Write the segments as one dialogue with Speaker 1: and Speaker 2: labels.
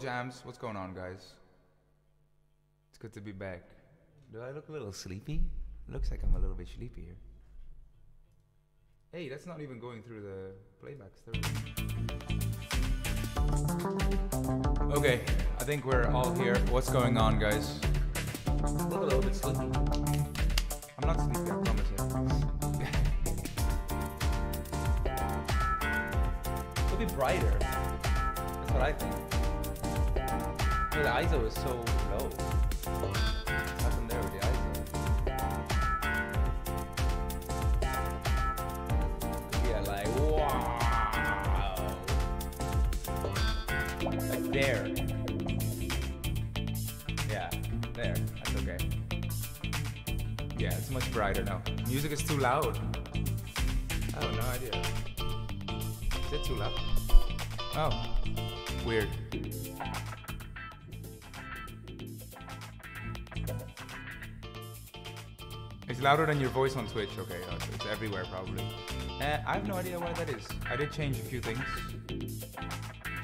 Speaker 1: Jams, what's going on, guys? It's good to be back. Do I look a little sleepy? Looks like I'm a little bit sleepy here. Hey, that's not even going through the playbacks. Okay, I think we're all here. What's going on, guys?
Speaker 2: Look a little bit sleepy.
Speaker 1: I'm not sleepy, I promise you.
Speaker 2: It'll be brighter. That's what I think.
Speaker 1: The ISO is so low. What's happened there with the ISO? Yeah, like wow. Like there. Yeah, there. That's okay. Yeah, it's much brighter now. Music is too loud. I have no idea. Is it too loud? Oh, weird. It's louder than your voice on Twitch. Okay, oh, it's everywhere probably. Uh, I have no idea why that is. I did change a few things.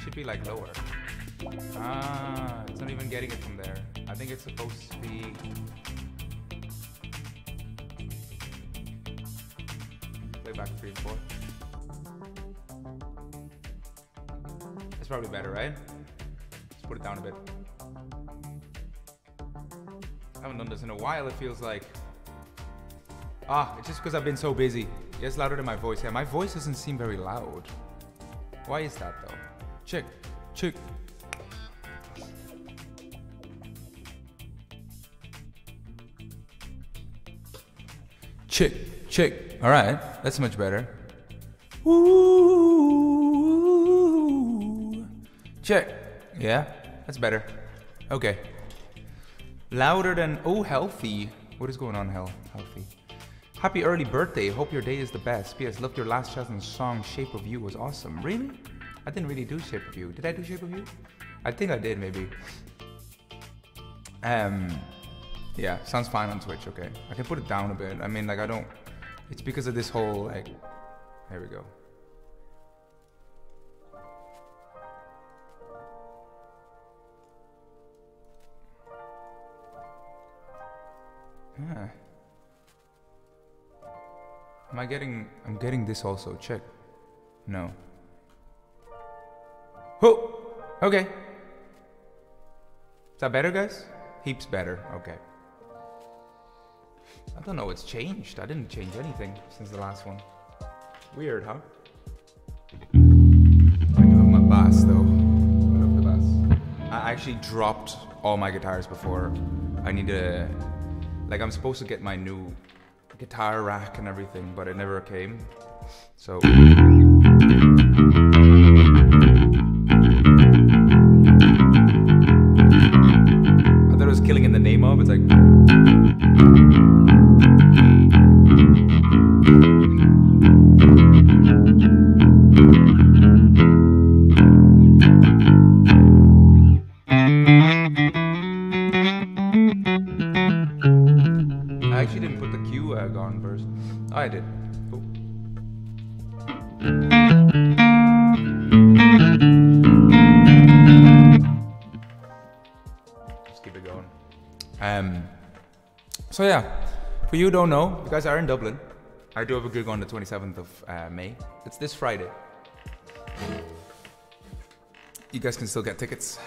Speaker 1: Should be like lower. Ah, it's not even getting it from there. I think it's supposed to be. Play back three and four. It's probably better, right? Let's put it down a bit. I haven't done this in a while. It feels like. Ah, it's just because I've been so busy. It's louder than my voice. Yeah, my voice doesn't seem very loud. Why is that though? Check, check. Check, check. All right, that's much better. Ooh. Check. Yeah, that's better. Okay. Louder than oh healthy. What is going on, hell? Healthy. Happy early birthday. Hope your day is the best. P.S. Loved your last Chasm song, Shape of You was awesome. Really? I didn't really do Shape of You. Did I do Shape of You? I think I did, maybe. Um, yeah, sounds fine on Twitch. Okay, I can put it down a bit. I mean, like I don't. It's because of this whole like. Here we go. Ah. Am I getting? I'm getting this also. Check. No. Oh. Okay. Is that better, guys? Heaps better. Okay. I don't know what's changed. I didn't change anything since the last one. Weird, huh? I do have my bass though. I love the bass. I actually dropped all my guitars before. I need to, like, I'm supposed to get my new guitar rack and everything, but it never came. So. For you don't know, you guys are in Dublin. I do have a gig on the 27th of uh, May. It's this Friday. You guys can still get tickets.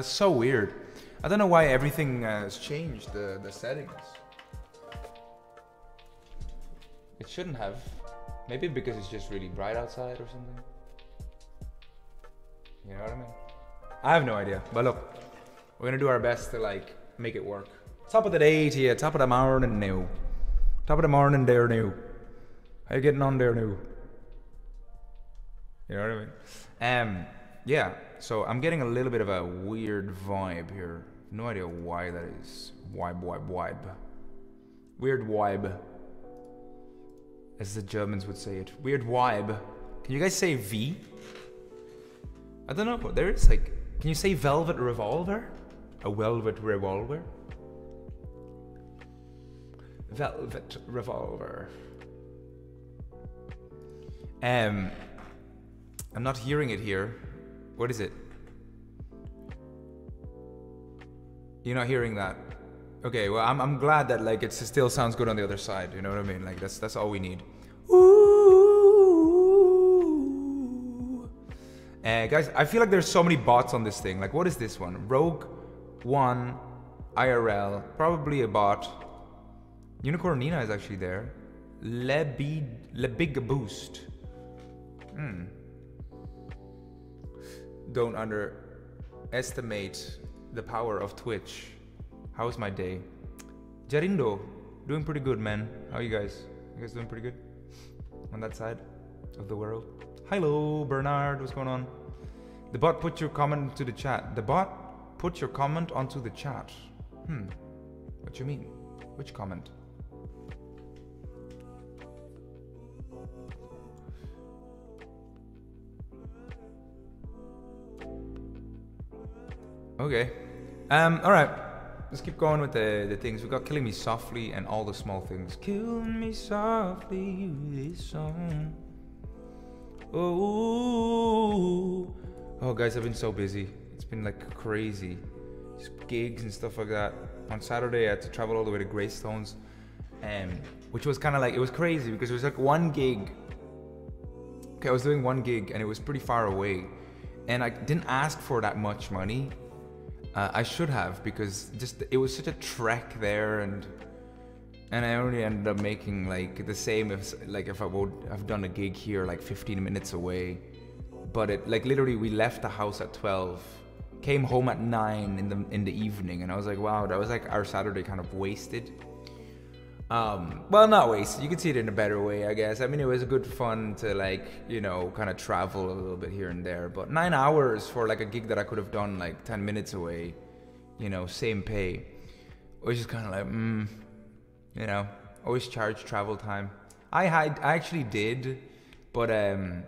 Speaker 1: That's so weird. I don't know why everything uh, has changed the, the settings. It shouldn't have. Maybe because it's just really bright outside or something. You know what I mean? I have no idea. But look, we're gonna do our best to like make it work. Top of the day to you. Top of the morning new. Top of the morning there new. How you getting on there new? You know what I mean? Um, yeah so I'm getting a little bit of a weird vibe here. No idea why that is. Wibe, wibe, wibe. Weird vibe, As the Germans would say it. Weird vibe. Can you guys say V? I don't know, there is like, can you say velvet revolver? A velvet revolver? Velvet revolver. Um, I'm not hearing it here. What is it? You're not hearing that. Okay, well, I'm, I'm glad that like it still sounds good on the other side. You know what I mean? Like that's that's all we need. Ooh. Uh, guys, I feel like there's so many bots on this thing. Like, what is this one? Rogue One IRL, probably a bot. Unicorn Nina is actually there. Le, Bi- Le Big Boost. Hmm. Don't underestimate the power of Twitch. How's my day? Jarindo, doing pretty good, man. How are you guys? You guys doing pretty good on that side of the world? Hello, Bernard. What's going on? The bot put your comment to the chat. The bot put your comment onto the chat. Hmm. What you mean? Which comment? Okay. Um, all right. Let's keep going with the, the things. We've got Killing Me Softly and all the small things. Kill me softly with this song. Oh, oh, guys, I've been so busy. It's been like crazy. Just gigs and stuff like that. On Saturday, I had to travel all the way to Greystones, um, which was kind of like, it was crazy because it was like one gig. Okay, I was doing one gig and it was pretty far away. And I didn't ask for that much money. Uh, I should have because just it was such a trek there, and and I only ended up making like the same if like if I would have done a gig here like 15 minutes away. But it like literally we left the house at 12, came home at nine in the in the evening, and I was like, wow, that was like our Saturday kind of wasted. Um, well, not wasted. You could see it in a better way, I guess. I mean, it was a good fun to like, you know, kind of travel a little bit here and there. But nine hours for like a gig that I could have done like ten minutes away, you know, same pay, was just kind of like, mm, you know, always charge travel time. I had, I actually did, but um,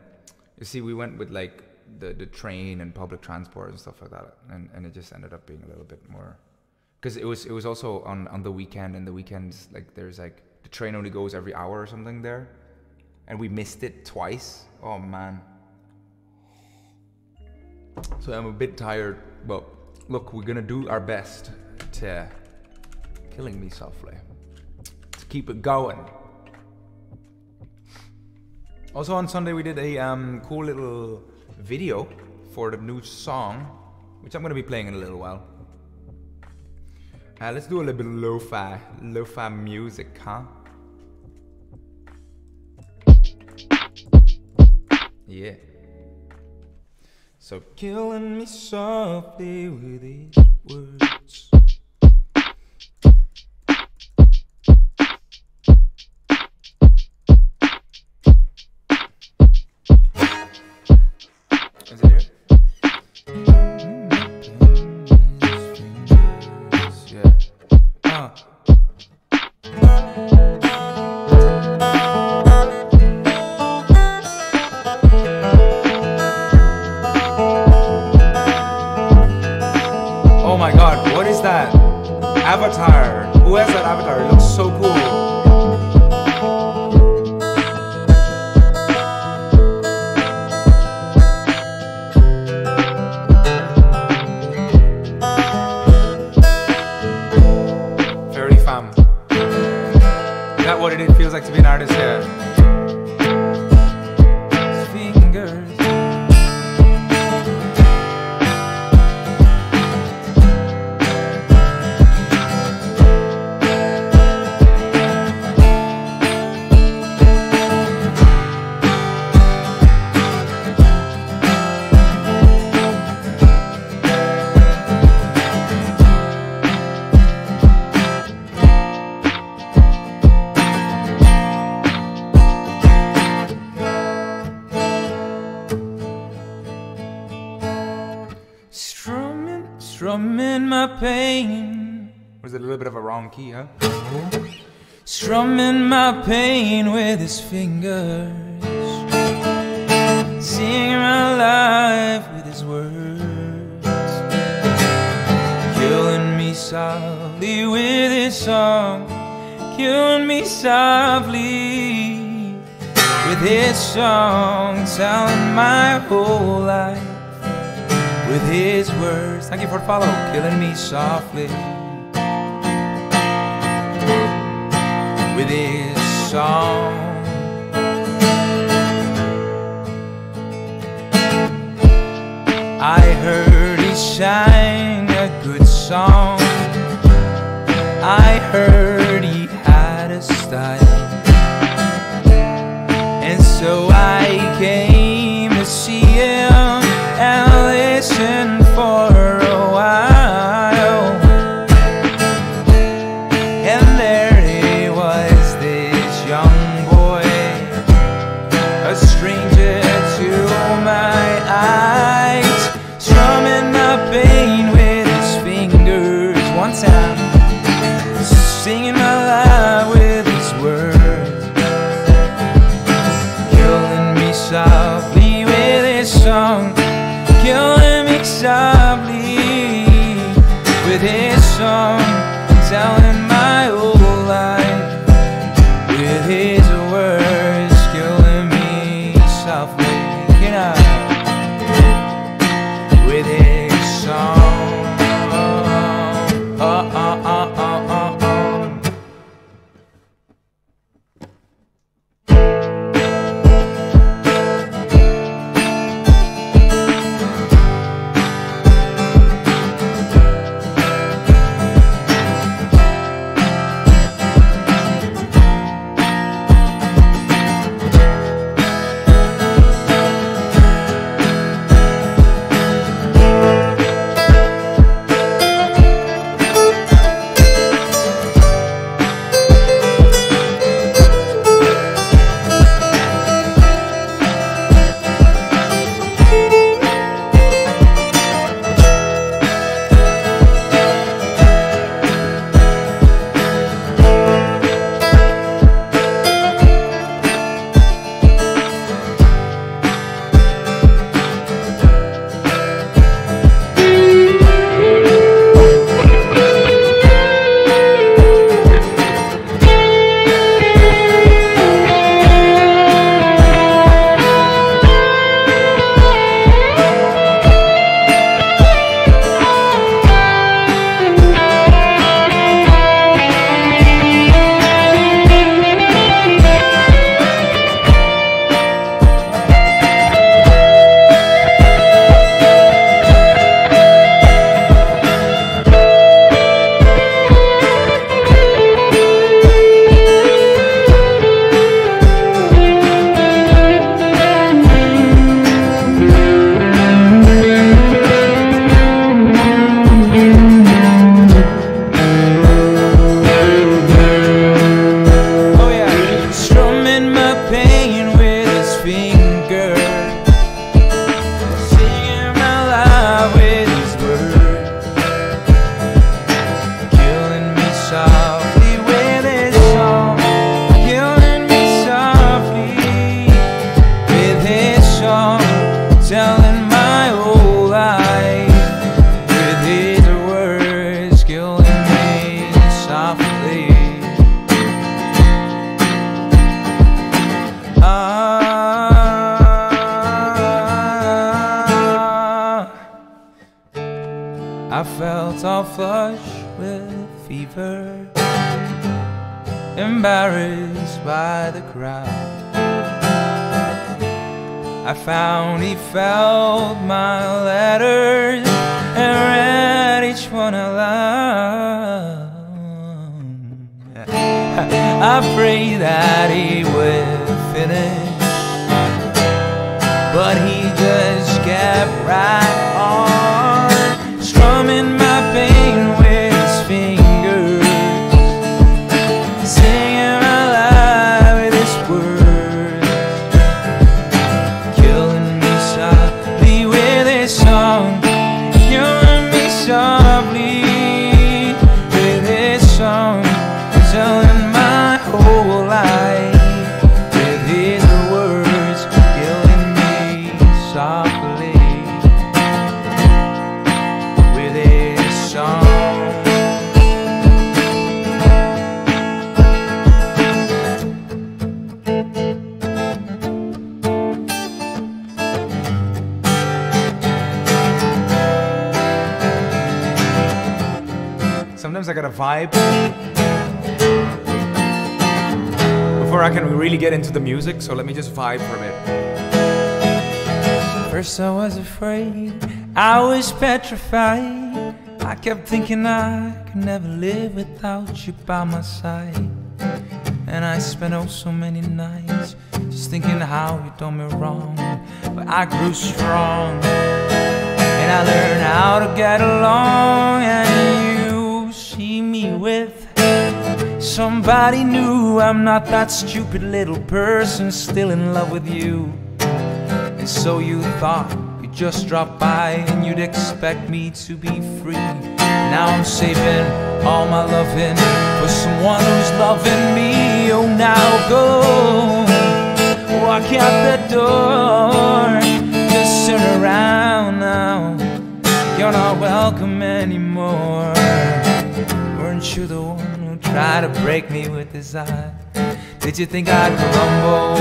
Speaker 1: you see, we went with like the the train and public transport and stuff like that, and and it just ended up being a little bit more because it was it was also on on the weekend and the weekends like there's like the train only goes every hour or something there. And we missed it twice. Oh man. So i'm a bit tired but look we're gonna do our best to killing me softly to keep it going. Also on sunday we did a um, cool little video for the new song which i'm gonna be playing in a little while uh, let's do a little bit of lo-fi, lo-fi music, huh? Yeah. So killing me softly with these words. follow, killing me softly with his song. I heard he sang a good song. I heard he had a style. I
Speaker 3: can really get into the music. So let me just vibe for a bit.
Speaker 1: First I was afraid, I was petrified. I kept thinking I could never live without you by my side. And I spent oh so many nights just thinking how you done me wrong. But I grew strong and I learned how to get along. And you somebody new. I'm not that stupid little person still in love with you. And so you thought you'd just drop by and you'd expect me to be free. Now I'm saving all my loving for someone who's loving me. Oh, now go walk out the door. Just turn around now. You're not welcome anymore. Weren't you the one tried to break me with his eye? Did you think I'd crumble?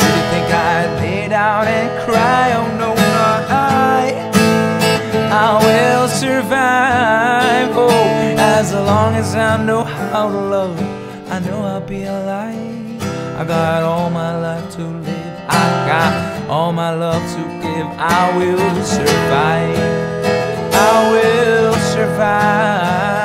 Speaker 1: Did you think I'd lay down and cry? Oh no, not I. I will survive. Oh, as long as I know how to love, I know I'll be alive. I got all my life to live. I got all my love to give. I will survive. I will survive.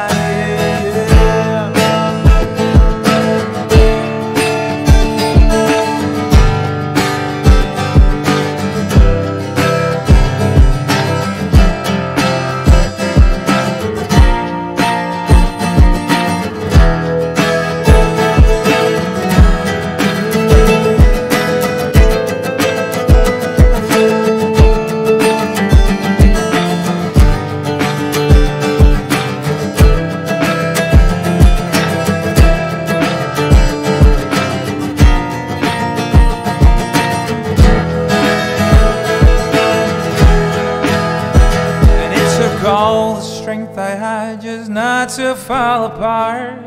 Speaker 1: Fall apart.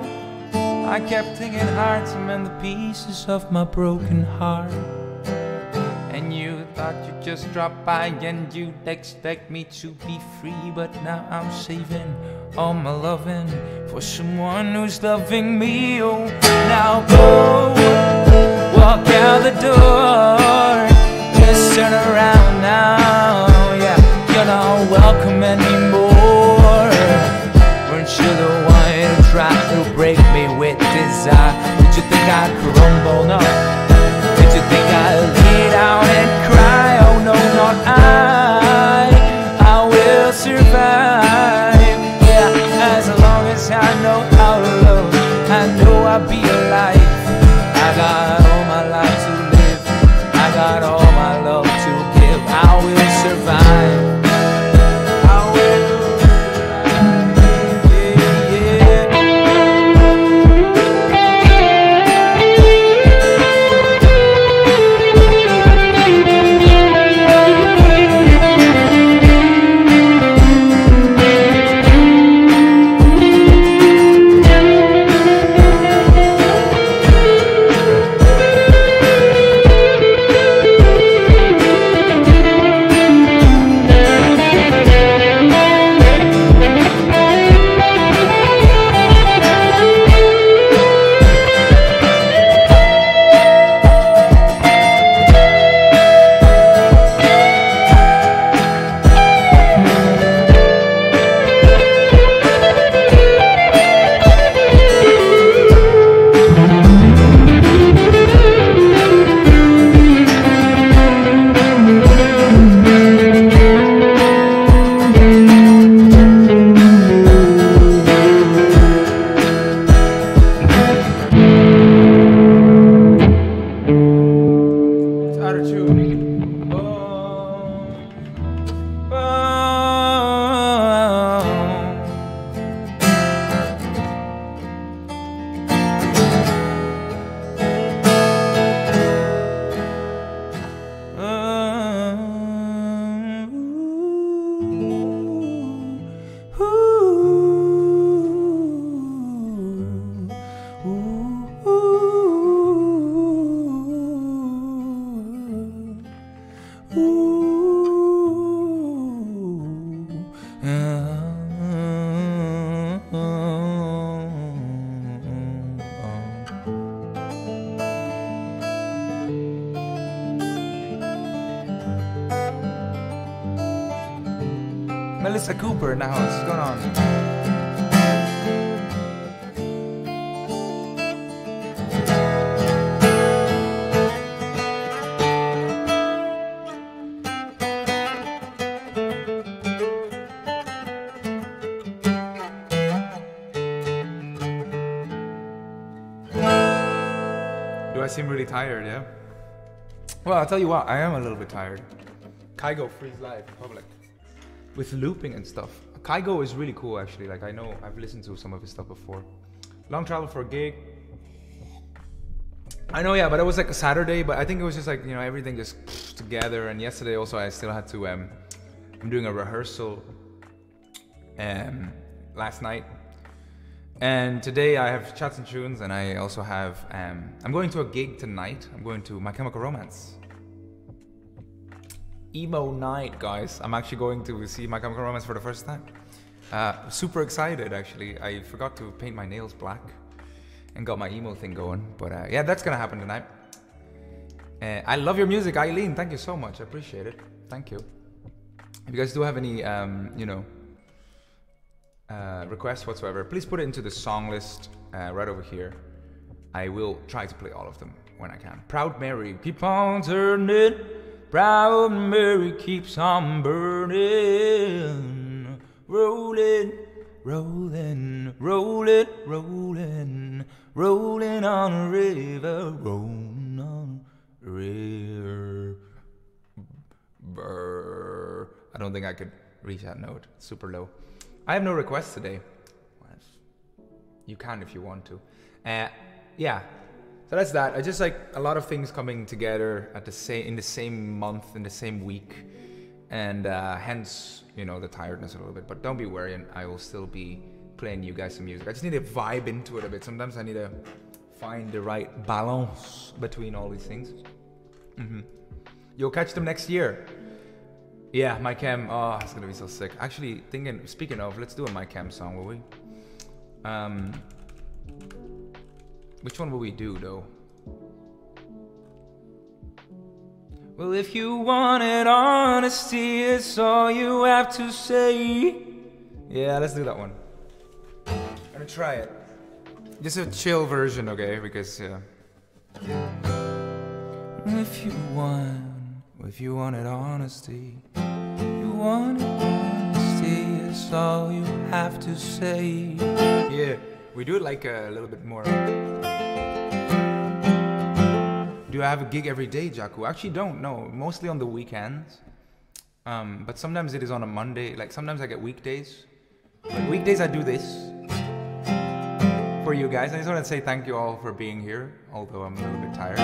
Speaker 1: I kept thinking hard to mend the pieces of my broken heart. And you thought you'd just drop by and you'd expect me to be free. But now I'm saving all my loving for someone who's loving me. Oh, now go walk out the door. Just turn around now. Yeah, you're not welcome anymore. Weren't you the one tried to break me with desire? Did you think I'd crumble? No. Did you think I'd lay down and cry? Oh no, not I. I will survive. Well, I'll tell you what. I am a little bit tired. Kygo freeze live public with looping and stuff. Kygo is really cool, actually. Like I know I've listened to some of his stuff before. Long travel for a gig. I know, yeah, but it was like a Saturday. But I think it was just like you know everything just together. And yesterday also I still had to. Um, I'm doing a rehearsal. Um, last night. And today I have chats and tunes, and I also have. Um, I'm going to a gig tonight. I'm going to My Chemical Romance. Emo night, guys. I'm actually going to see My Chemical Romance for the first time. Uh, super excited, actually. I forgot to paint my nails black and got my emo thing going. But uh, yeah, that's gonna happen tonight. Uh, I love your music, Eileen. Thank you so much. I appreciate it. Thank you. If you guys do have any, um, you know, uh, requests whatsoever, please put it into the song list uh, right over here. I will try to play all of them when I can. Proud Mary, keep on turning. Proud Mary keeps on burning. Rolling, rolling, rolling, rolling, rolling on a river, rolling on a river. Brr. I don't think I could reach that note. It's super low. I have no requests today. You can if you want to. Uh, yeah. So that's that. I just like a lot of things coming together at the same in the same month in the same week, and uh, hence you know the tiredness a little bit. But don't be worrying. I will still be playing you guys some music. I just need to vibe into it a bit. Sometimes I need to find the right balance between all these things. hmm You'll catch them next year. Yeah, my cam. Oh, it's gonna be so sick. Actually, thinking. Speaking of, let's do a my cam song, will we? Um, which one will we do though? Well, if you wanted honesty, it's all you have to say. Yeah, let's do that one. I'm gonna try it. Just a chill version, okay? Because yeah. If you want, if you wanted honesty, you wanted honesty, it's all you have to say. Yeah, we do it like a little bit more. Do I have a gig every day, Jaku? Actually, don't. No, mostly on the weekends. Um, but sometimes it is on a Monday. Like sometimes I get weekdays. Like weekdays, I do this for you guys. I just want to say thank you all for being here, although I'm a little bit tired.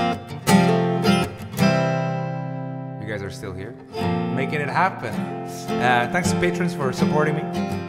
Speaker 1: You guys are still here, making it happen. Uh, thanks to patrons for supporting me.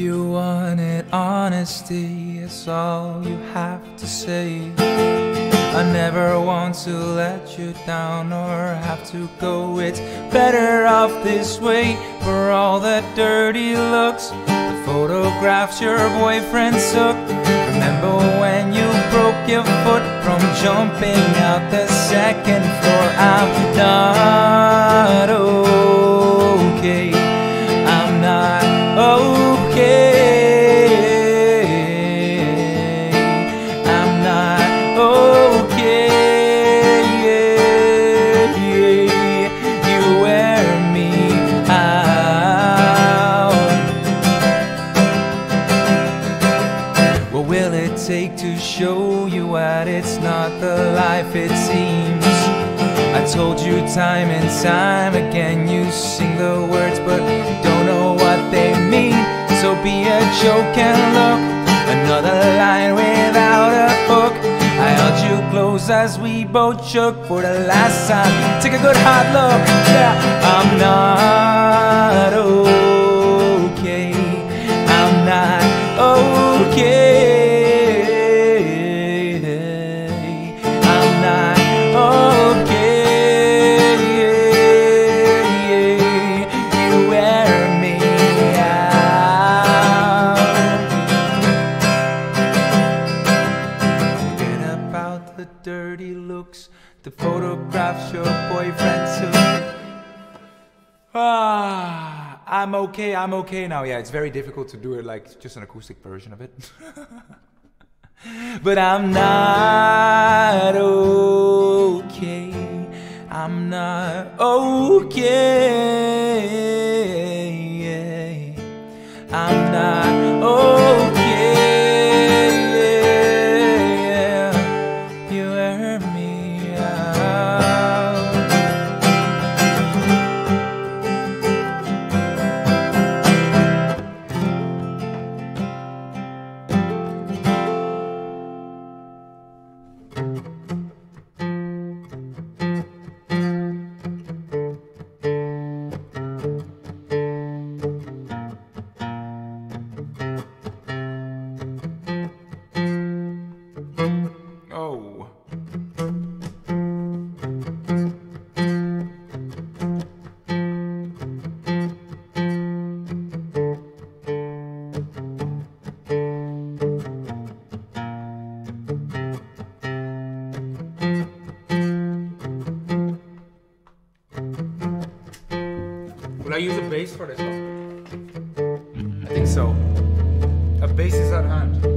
Speaker 1: You wanted honesty, it's all you have to say. I never want to let you down or have to go. It's better off this way for all the dirty looks. The photographs your boyfriend took. Remember when you broke your foot from jumping out the second floor? I'm not okay. Time and time again, you sing the words but don't know what they mean. So be a joke and look, another line without a hook. I held you close as we both shook for the last time. Take a good hard look. Yeah, I'm not okay. I'm not okay. okay, I'm okay now. Yeah, it's very difficult to do it like just an acoustic version of it. but I'm not okay. I'm not okay. I'm not okay. think so. A base is at hand.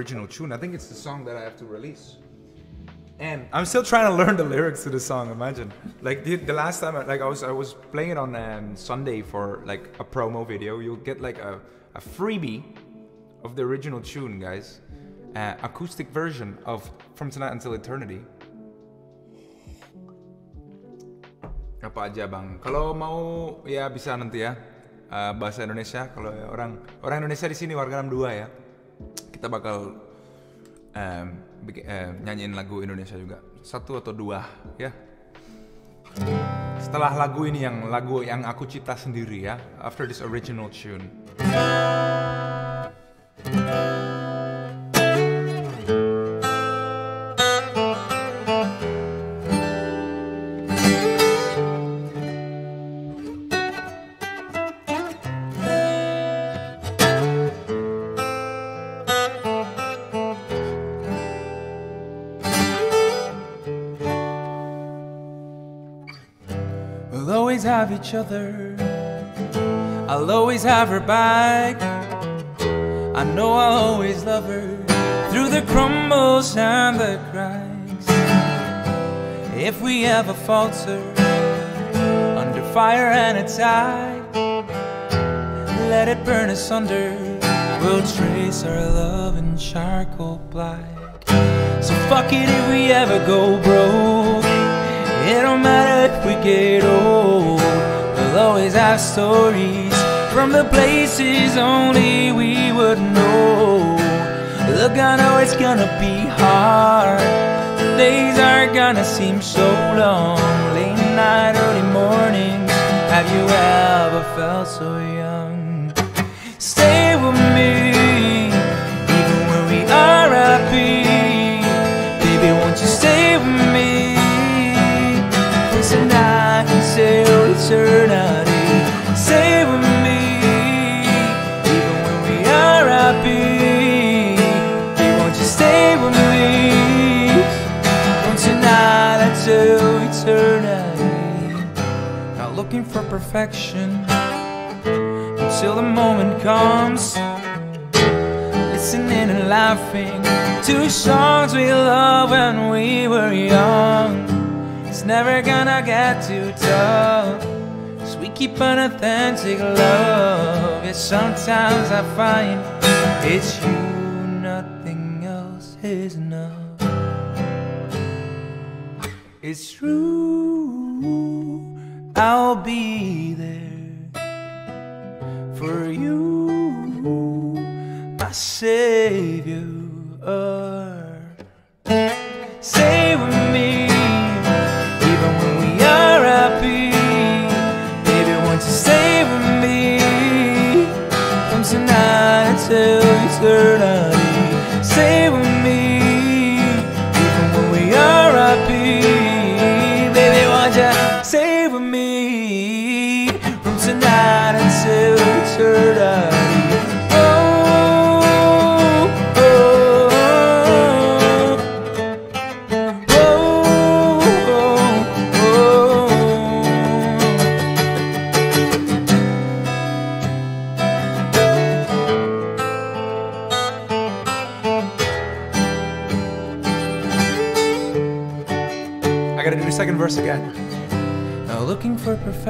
Speaker 3: Original tune, I think it's the song that I have to release. And I'm still trying to learn the lyrics to the song. Imagine, like the, the last time, I, like I was I was playing it on um, Sunday for like a promo video. You'll get like a, a freebie of the original tune, guys. Uh, acoustic version of From Tonight Until Eternity. apa aja bang kalau mau ya bisa nanti ya uh, bahasa Indonesia kalau orang orang Indonesia di sini warga 62 ya kita bakal um, uh, nyanyiin lagu Indonesia juga. Satu atau dua ya. Setelah lagu ini yang lagu yang aku cipta sendiri ya. After this original tune
Speaker 1: have each other. I'll always have her back. I know I'll always love her through the crumbles and the cracks. If we ever falter under fire and attack, let it burn us under. We'll trace our love in charcoal black. So fuck it if we ever go broke. It don't matter if we get old. We'll always have stories from the places only we would know. Look, I know it's gonna be hard. The days are gonna seem so long. Late night, early mornings. Have you ever felt so young? Stay with me, even when we are happy. Perfection until the moment comes. Listening and laughing to songs we loved when we were young. It's never gonna get too tough. So we keep an authentic love. Yet sometimes I find it's you, nothing else is enough. It's true, I'll be there for you, my savior. Stay with me,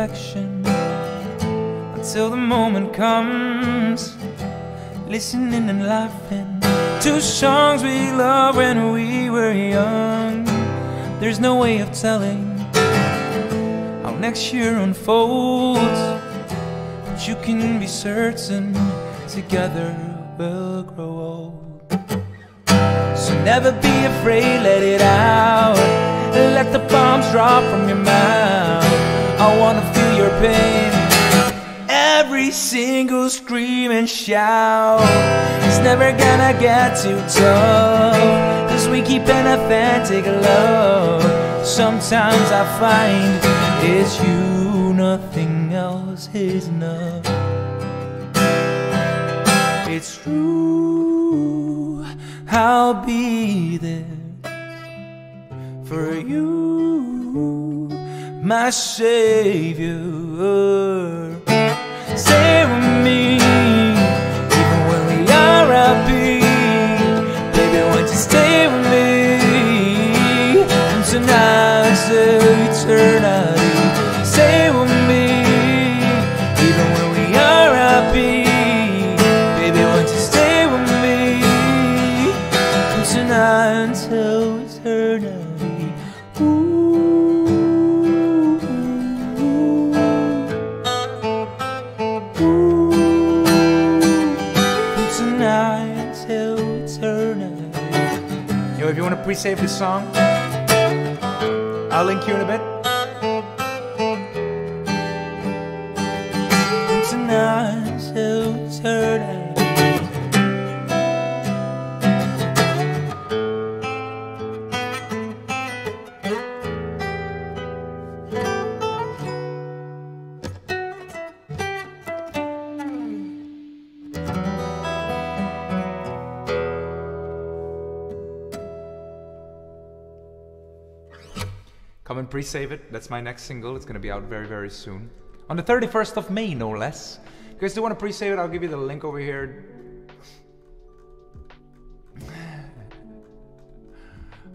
Speaker 1: perfection until the moment comes. Listening and laughing to songs we loved when we were young. There's no way of telling how next year unfolds, but you can be certain together we'll grow old. So never be afraid, let it out. Let the bombs drop from your mouth. I wanna feel your pain every
Speaker 4: single scream and shout. It's never gonna get too tough. Cause we keep an authentic love. Sometimes I find it's you, nothing else is enough. It's true, I'll be there for you, my savior. Stay with me, even when we are happy. Baby, won't you stay with me? And tonight, till To pre-save this song, I'll link you in a bit.
Speaker 1: Pre-save it. That's my next single. It's gonna be out very, very soon. On the 31st of May, no less. If you guys do want to pre-save it, I'll give you the link over here.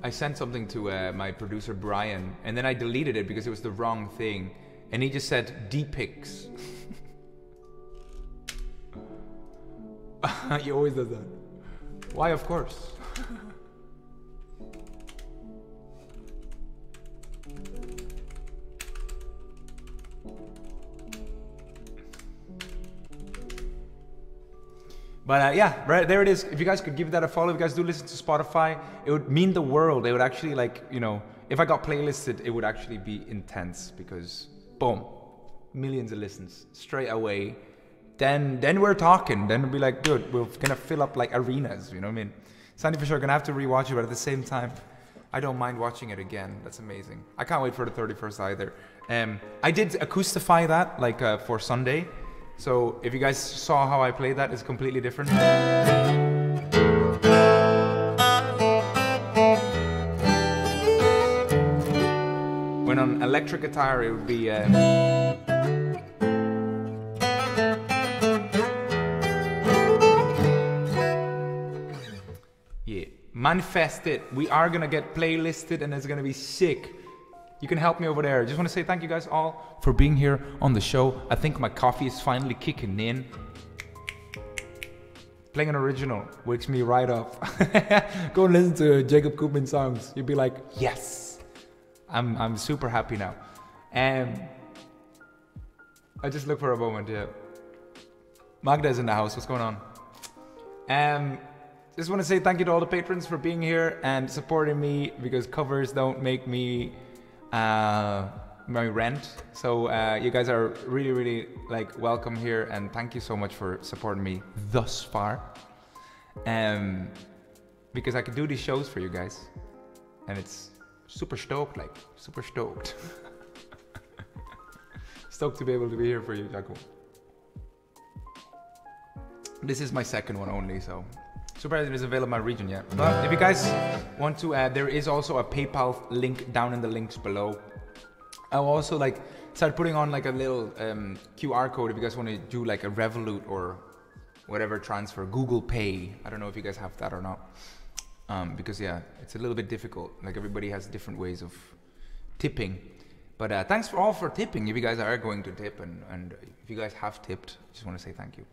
Speaker 1: I sent something to uh, my producer Brian, and then I deleted it because it was the wrong thing, and he just said D-pics. he always does that. Why? Of course. But uh, yeah, right there it is. If you guys could give that a follow, if you guys do listen to Spotify, it would mean the world. It would actually like you know, if I got playlisted, it would actually be intense because boom, millions of listens straight away. Then then we're talking. Then it'll be like, good, we're gonna fill up like arenas. You know what I mean? Sandy for sure gonna have to rewatch it, but at the same time, I don't mind watching it again. That's amazing. I can't wait for the 31st either. Um, I did acoustify that like uh, for Sunday. So if you guys saw how I played that, it's completely different. When on electric guitar, it would be. Um, yeah, manifest it. We are gonna get playlisted, and it's gonna be sick. You can help me over there. I just want to say thank you guys all for being here on the show. I think my coffee is finally kicking in. Playing an original wakes me right up. Go and listen to Jacob Koopman songs. You'd be like, yes. I'm I'm super happy now. And I just look for a moment, yeah. Magda's in the house. What's going on? Um, just want to say thank you to all the patrons for being here and supporting me because covers don't make me uh, my rent. So uh, you guys are really, really like welcome here, and thank you so much for supporting me thus far. Um, because I can do these shows for you guys, and it's super stoked, like super stoked. stoked to be able to be here for you, Jaco. This is my second one only, so It isn't available in my region yet. But if you guys want to, uh, there is also a PayPal link down in the links below. I'll also like start putting on like a little um, QR code if you guys want to do like a Revolut or whatever transfer, Google Pay. I don't know if you guys have that or not. Um, because yeah, it's a little bit difficult. Like everybody has different ways of tipping. But uh, thanks for all for tipping. If you guys are going to tip and, and if you guys have tipped, just want to say thank you.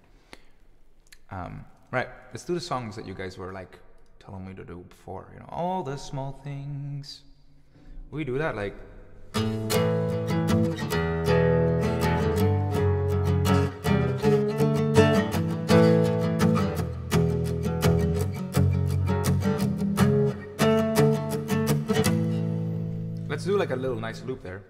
Speaker 1: Um, right, let's do the songs that you guys were like telling me to do before. You know, all the small things. We do that like. Let's do like a little nice loop there.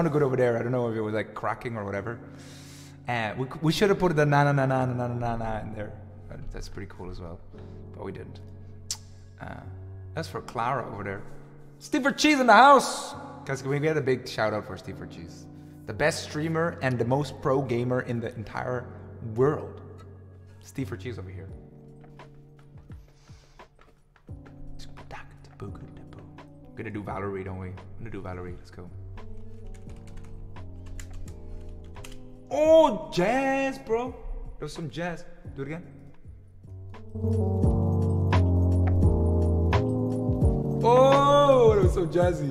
Speaker 1: sounded good over there. I don't know if it was like cracking or whatever. Uh, we, we should have put the na na na na na na na in there. That's pretty cool as well, but we didn't. Uh, that's for Clara over there. Steve for Cheese in the house. Because we get a big shout out for Steve for Cheese? The best streamer and the most pro gamer in the entire world. Steve for Cheese over here. We're gonna do Valerie, don't we? We're gonna do Valerie. Let's go. Oh, jazz, bro. There's some jazz. Do it again. Oh, it was so jazzy.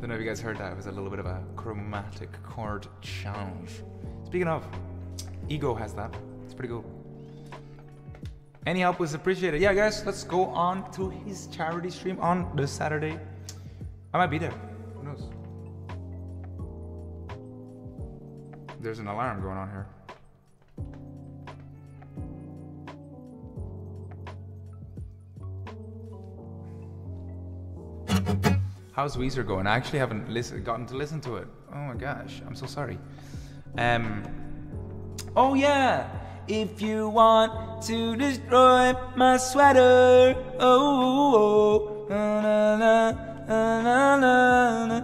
Speaker 1: Don't know if you guys heard that. It was a little bit of a chromatic chord change. Speaking of, Ego has that. It's pretty cool. Any help was appreciated. Yeah, guys, let's go on to his charity stream on this Saturday. I might be there. Who knows? There's an alarm going on here. How's Weezer going? I actually haven't listen, gotten to listen to it. Oh my gosh, I'm so sorry. Um. Oh yeah, if you want to destroy my sweater, oh, oh, na, na, na, na, na, na,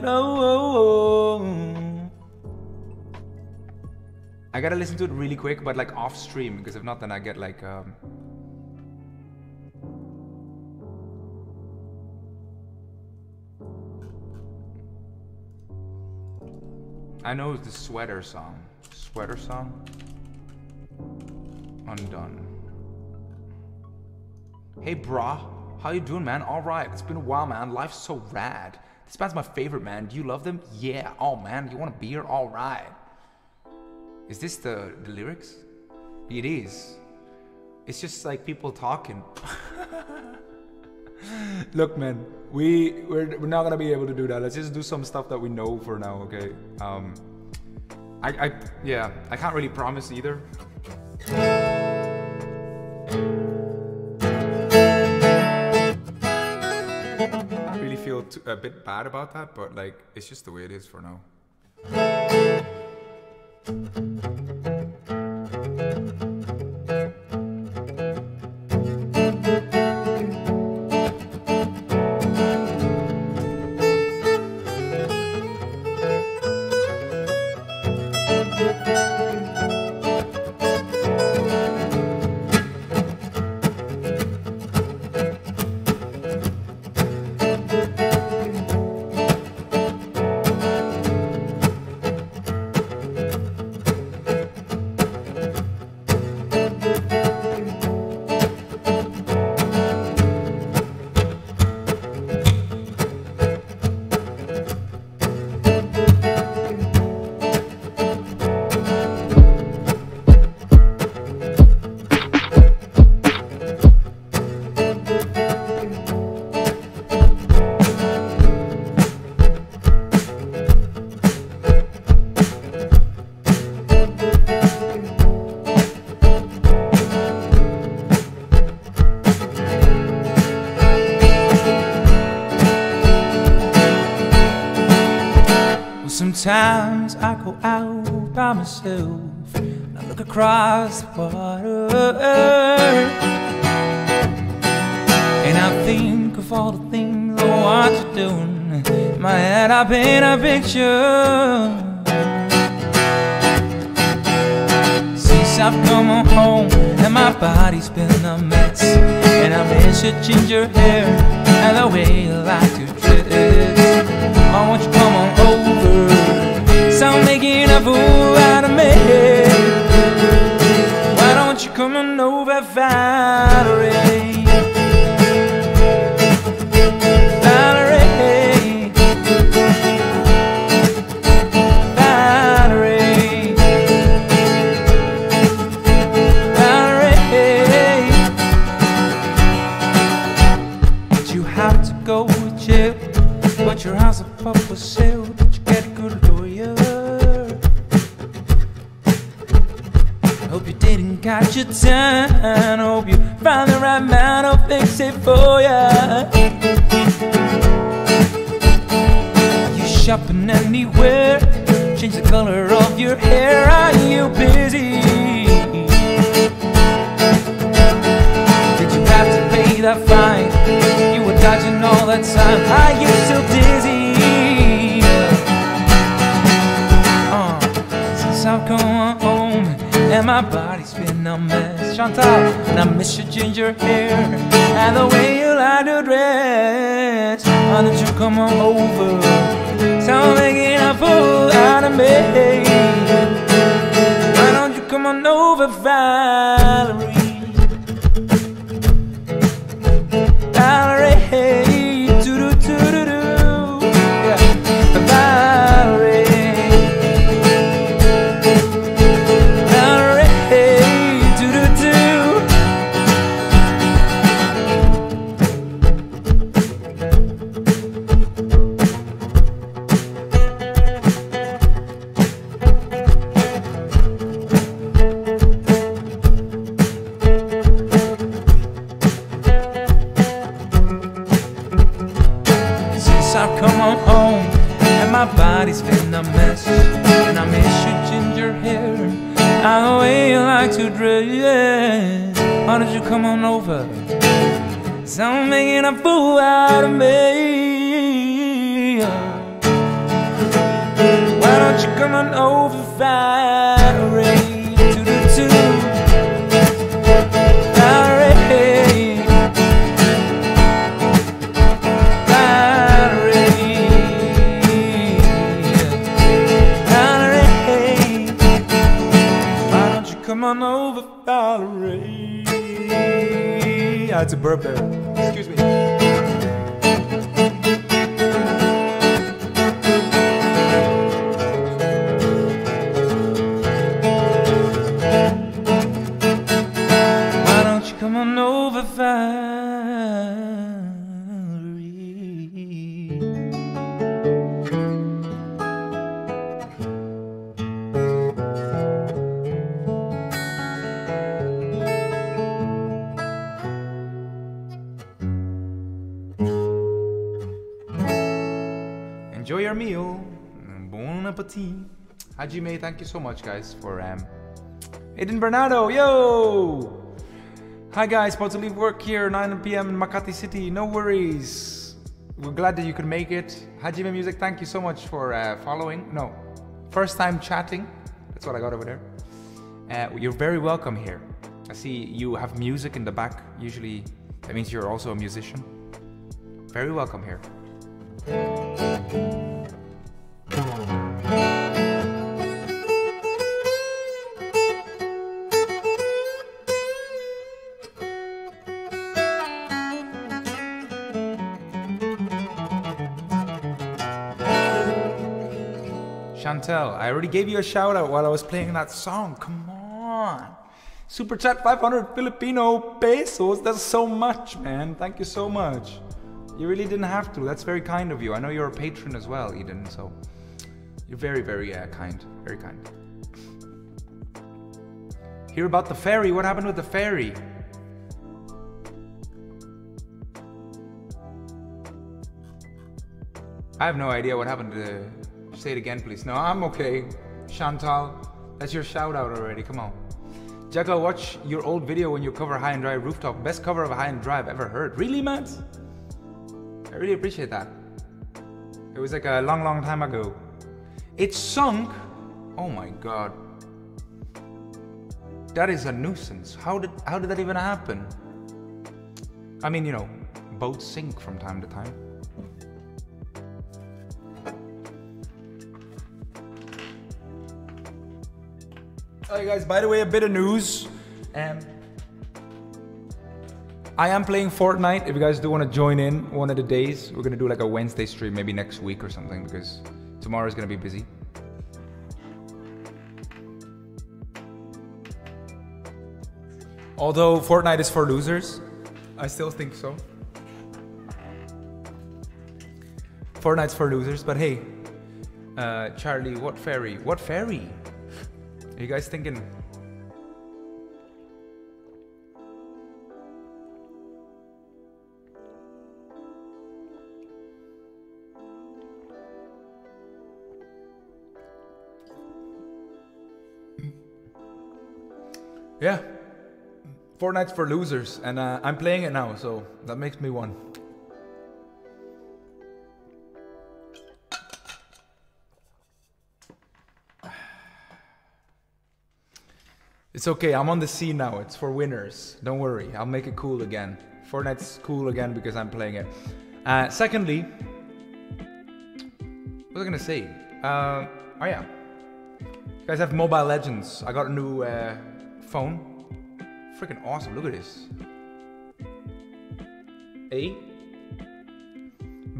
Speaker 1: na, oh, oh, oh. I gotta listen to it really quick, but like off stream, because if not, then I get like um. I know it's the sweater song. Sweater song. Undone. Hey brah, how you doing man? Alright, it's been a while man, life's so rad. This band's my favorite man, do you love them? Yeah, oh man, you want a beer? Alright. Is this the, the lyrics? It is. It's just like people talking. Look, man, we we're, we're not gonna be able to do that. Let's just do some stuff that we know for now, okay? Um, I, I yeah, I can't really promise either. I really feel a bit bad about that, but like it's just the way it is for now. Música across the water. And I think of all the things I want to do. In my head, I paint a picture. Since I've come home and my body's been a mess And I miss your ginger hair and the way you like to dress Why won't you come on over? So I'm making a fool battery over?
Speaker 3: Hajime, thank you so much, guys, for um. Eden Bernardo, yo! Hi, guys. About to leave work here, 9 p.m. in Makati City. No worries. We're glad that you could make it. Hajime Music, thank you so much for uh, following. No, first time chatting. That's what I got over there. Uh, you're very welcome here. I see you have music in the back. Usually, that means you're also a musician. Very welcome here. Chantal, I already gave you a shout out while I was playing that song. Come on. Super chat 500 Filipino pesos. That's so much, man. Thank you so much. You really didn't have to. That's very kind of you. I know you're a patron as well, Eden. So you're very, very uh, kind. Very kind. Hear about the ferry. What happened with the ferry? I have no idea what happened to. Say it again, please. No, I'm okay. Chantal, that's your shout out already. Come on. Jackal, watch your old video when you cover High and Dry Rooftop. Best cover of High and Dry I've ever heard. Really, Matt? I really appreciate that. It was like a long, long time ago. It sunk. Oh my god. That is a nuisance. How did how did that even happen? I mean, you know, boats sink from time to time. Alright guys, by the way, a bit of news. Um, I am playing Fortnite. If you guys do want to join in one of the days, we're gonna do like a Wednesday stream, maybe next week or something, because tomorrow is gonna be busy. Although Fortnite is for losers, I still think so. Fortnite's for losers, but hey, Uh, Charlie, what fairy? What fairy? Are you guys thinking? Yeah, Fortnite's for losers, and uh, I'm playing it now, so that makes me one. It's okay, I'm on the scene now. It's for winners. Don't worry, I'll make it cool again. Fortnite's cool again because I'm playing it. Uh, secondly, what was I gonna say? Uh, oh yeah, you guys have Mobile Legends. I got a new uh, phone. Freaking awesome! Look at this. A.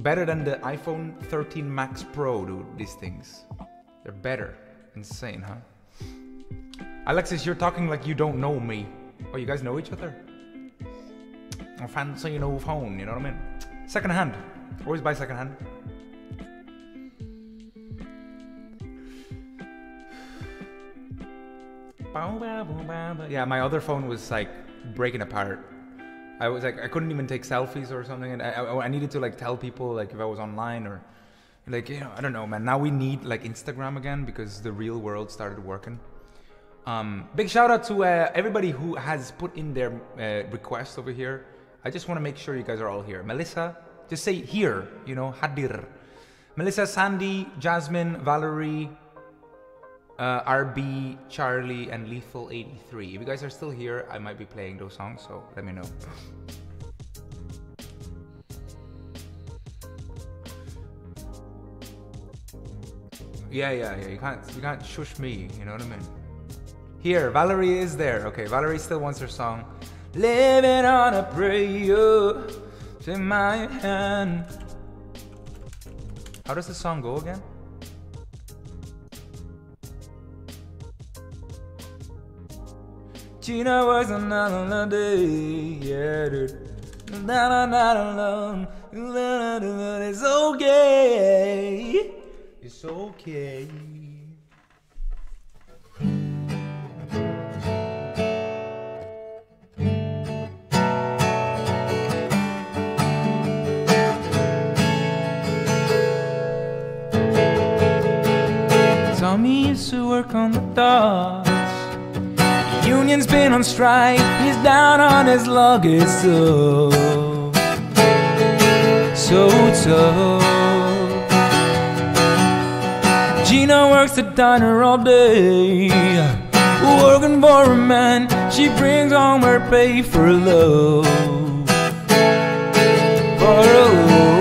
Speaker 3: Better than the iPhone 13 Max Pro, dude. These things, they're better. Insane, huh? Alexis, you're talking like you don't know me. Oh, you guys know each other? I fancy an old phone, you know what I mean? Second hand. Always buy second hand. Yeah, my other phone was like breaking apart. I was like, I couldn't even take selfies or something, and I, I, I needed to like tell people like if I was online or like you know I don't know, man. Now we need like Instagram again because the real world started working. Um, big shout out to uh, everybody who has put in their uh, requests over here. I just want to make sure you guys are all here. Melissa, just say here, you know, Hadir. Melissa, Sandy, Jasmine, Valerie, uh, RB, Charlie, and Lethal 83. If you guys are still here, I might be playing those songs, so let me know. Yeah, yeah, yeah. You can't, you can't shush me. You know what I mean? Here, Valerie is there. Okay, Valerie still wants her song. Living on a prayer to my hand. How does the song go again? Gina was another day, yeah, dude. Not, alone. It's okay. It's okay.
Speaker 1: Tommy used to work on the docks. The union's been on strike. He's down on his luck. It's so, so tough. Gina works the diner all day. Working for a man, she brings home her pay for love. For love.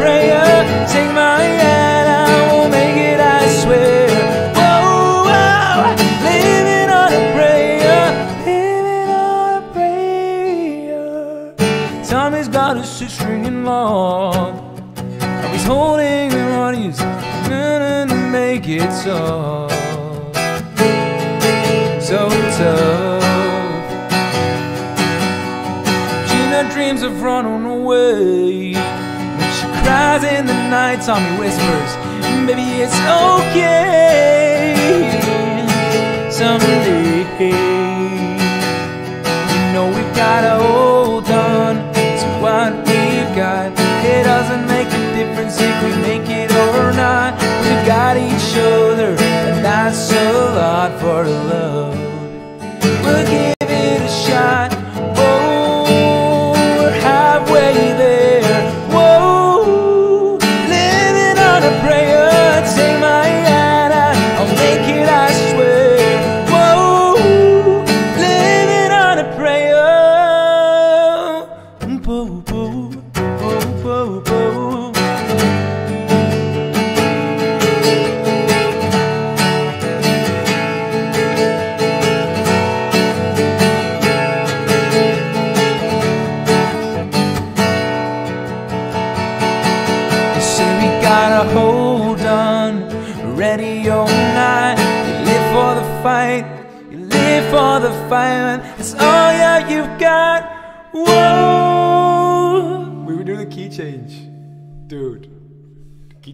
Speaker 1: Prayer. Take my hand, I won't make it, I swear. Whoa, living on a prayer. Living on a prayer. Tommy's got a six he's holding the he's gonna make it so so. Gina dreams of running away. When she cries in the night, Tommy whispers, Baby, it's okay. Someday, you know we gotta hold on to what we've got. It doesn't make a difference if we make it We'll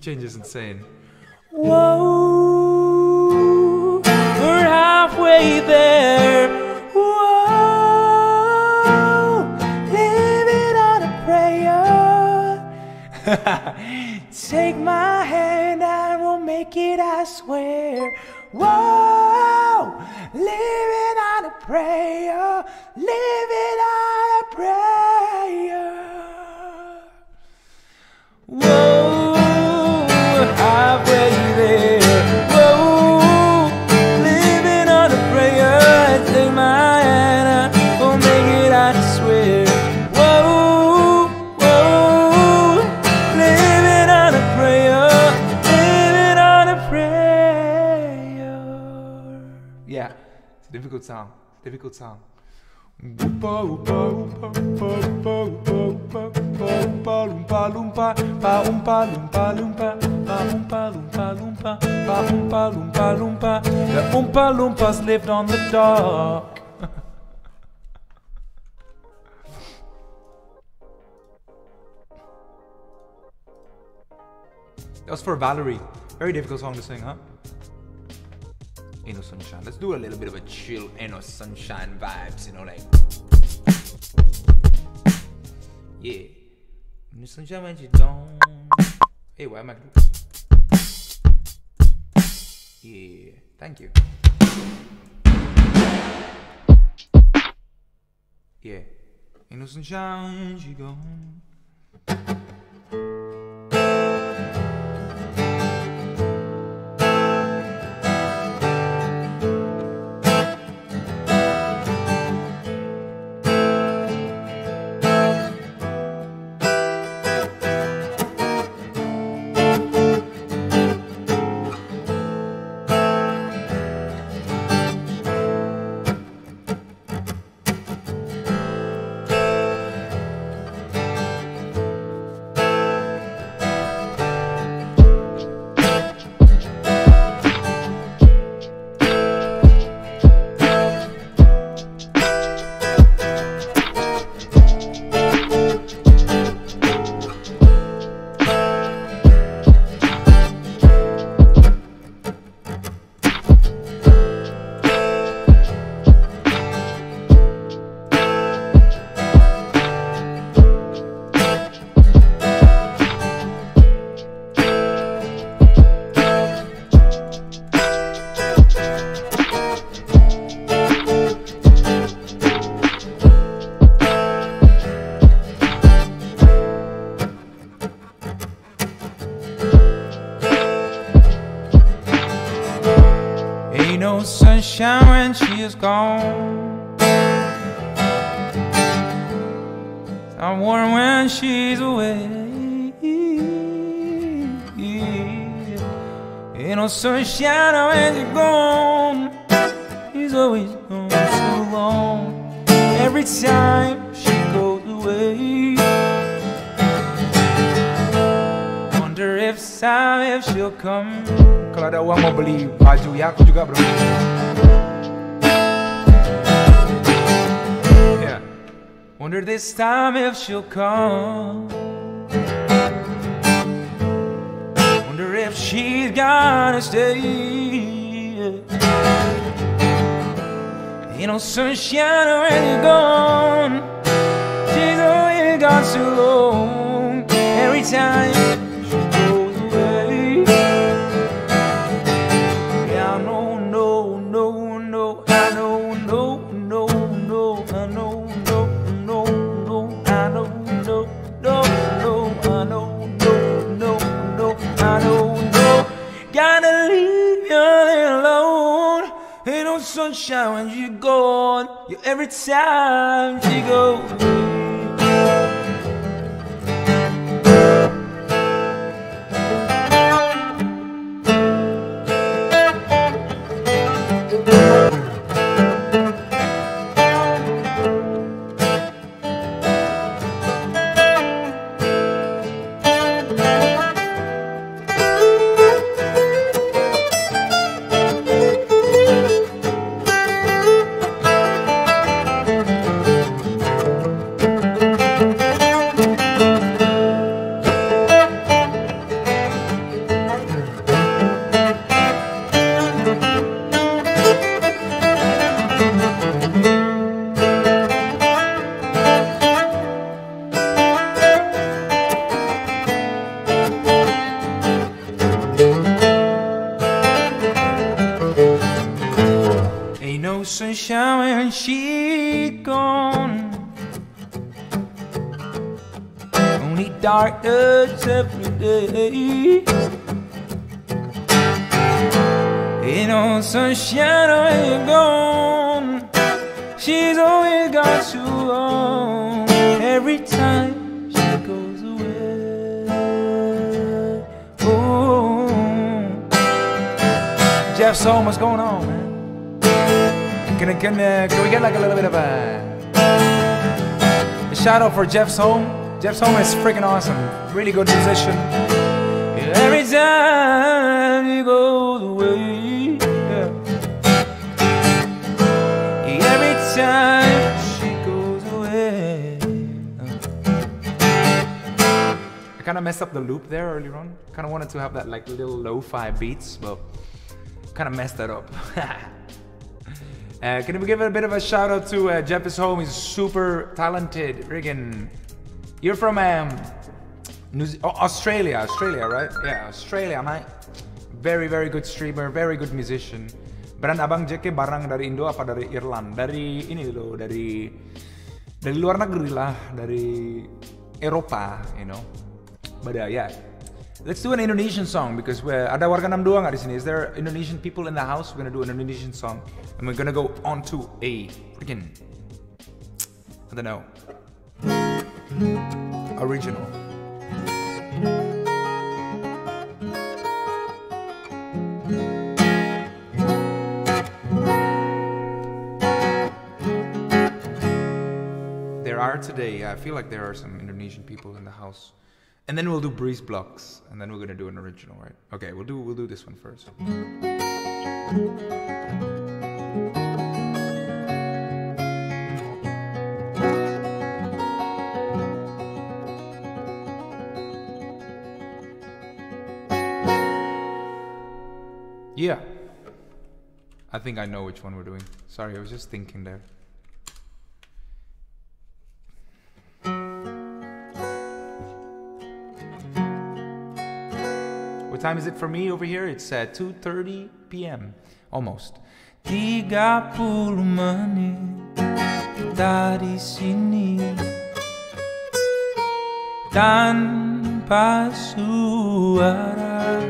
Speaker 3: change is insane.
Speaker 1: whoa, we're halfway there. Whoa, living on a prayer. Take my hand and we'll make it, I swear. Whoa, living on a prayer, living on a prayer. Whoa,
Speaker 3: loompa, loompa.
Speaker 1: The Oompa Loompas lived on the dock.
Speaker 3: That was for Valerie. Very difficult song to sing, huh? Ain't no sunshine. Let's do a little bit of a chill, ain't no sunshine vibes, you know, like. Yeah. No sunshine when you don't. Hey, why am I? Yeah. Thank you. Yeah. Ain't no sunshine she gone.
Speaker 1: Sunshine when you're gone. He's always gone so long. Every time she goes away. Wonder if time if she'll come.
Speaker 3: Kalau ada orang mau beli baju ya, aku juga belum. Yeah.
Speaker 1: Wonder this time if she'll come. She's gonna stay. Ain't no sunshine when you're gone. She's always gone so long. Every time sunshine when you're gone. You every time she goes. Uh, can we get like a little bit of a, a shout out for Jeff's home? Jeff's home is freaking awesome. Really good musician. Every time he goes away. yeah. Every time she goes away. I kind of messed up the loop there earlier on. Kind of wanted to have that like little lo-fi beats, but kind of messed that up. uh, can we give a bit of a shout out to uh, home? He's super talented. Friggin', you're from um, oh, Australia, Australia, right? Yeah, Australia, mate. Very, very good streamer, very good musician. Brand Abang JK barang dari Indo apa dari Irland? Dari ini loh, dari dari luar negeri lah, dari Eropa, you know. But uh, yeah, let's do an Indonesian song because we're, ada warga 62 nggak di sini? Is there Indonesian people in the house? We're gonna do an Indonesian song, and we're gonna go on to a freaking I don't know original. There are today. I feel like there are some Indonesian people in the house. And then we'll do breeze blocks, and then we're gonna do an original, right? Okay, we'll do we'll do this one first. Yeah. I think I know which one we're doing. Sorry, I was just thinking there. What time is it for me over here? It's uh, 2:30 p.m. almost. 30 menit dari sini tanpa suara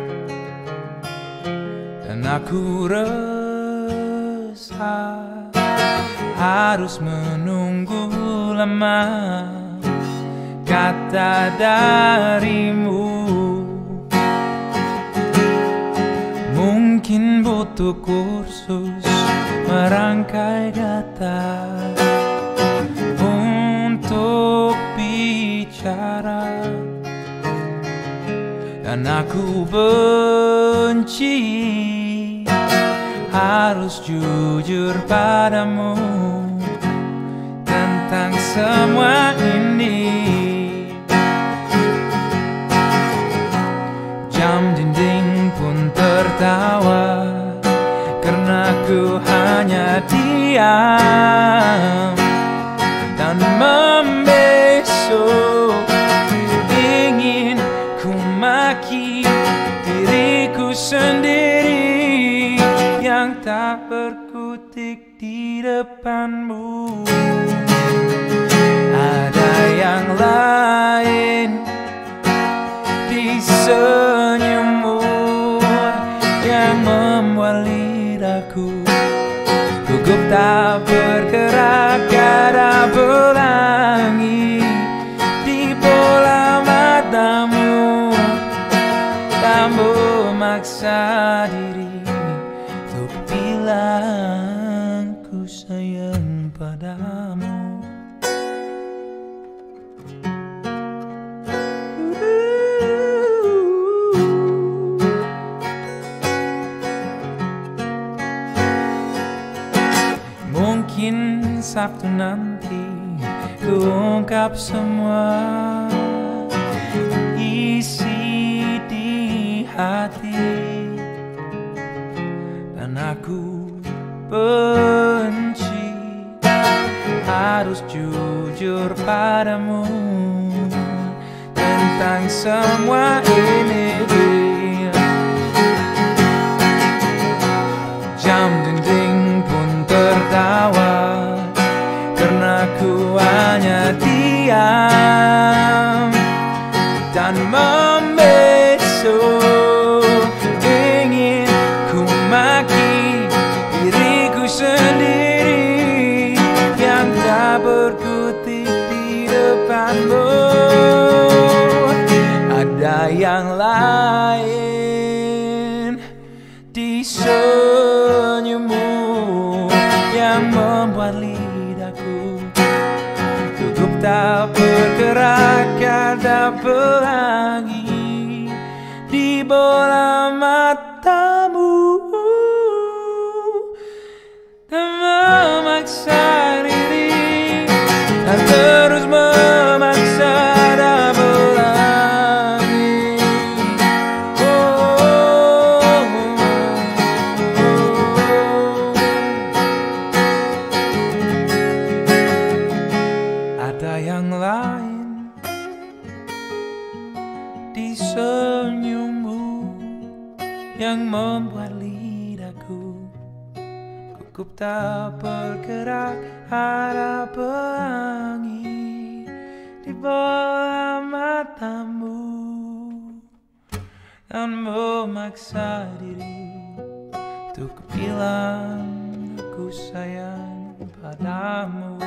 Speaker 1: dan aku resah harus menunggu lama kata darimu Butuh kursus merangkai data. Untuk bicara. Dan aku benci. Harus jujur padamu tentang semua ini. Jam dinding pun tertawa ku hanya diam Dan membesok Ingin ku maki diriku sendiri Yang tak berkutik di depanmu. Ada yang lain di senyummu gugup nanti ku ungkap semua isi di hati. Dan aku benci harus jujur padamu tentang semua ini Oh, I memaksa diri Untuk bilang aku sayang padamu.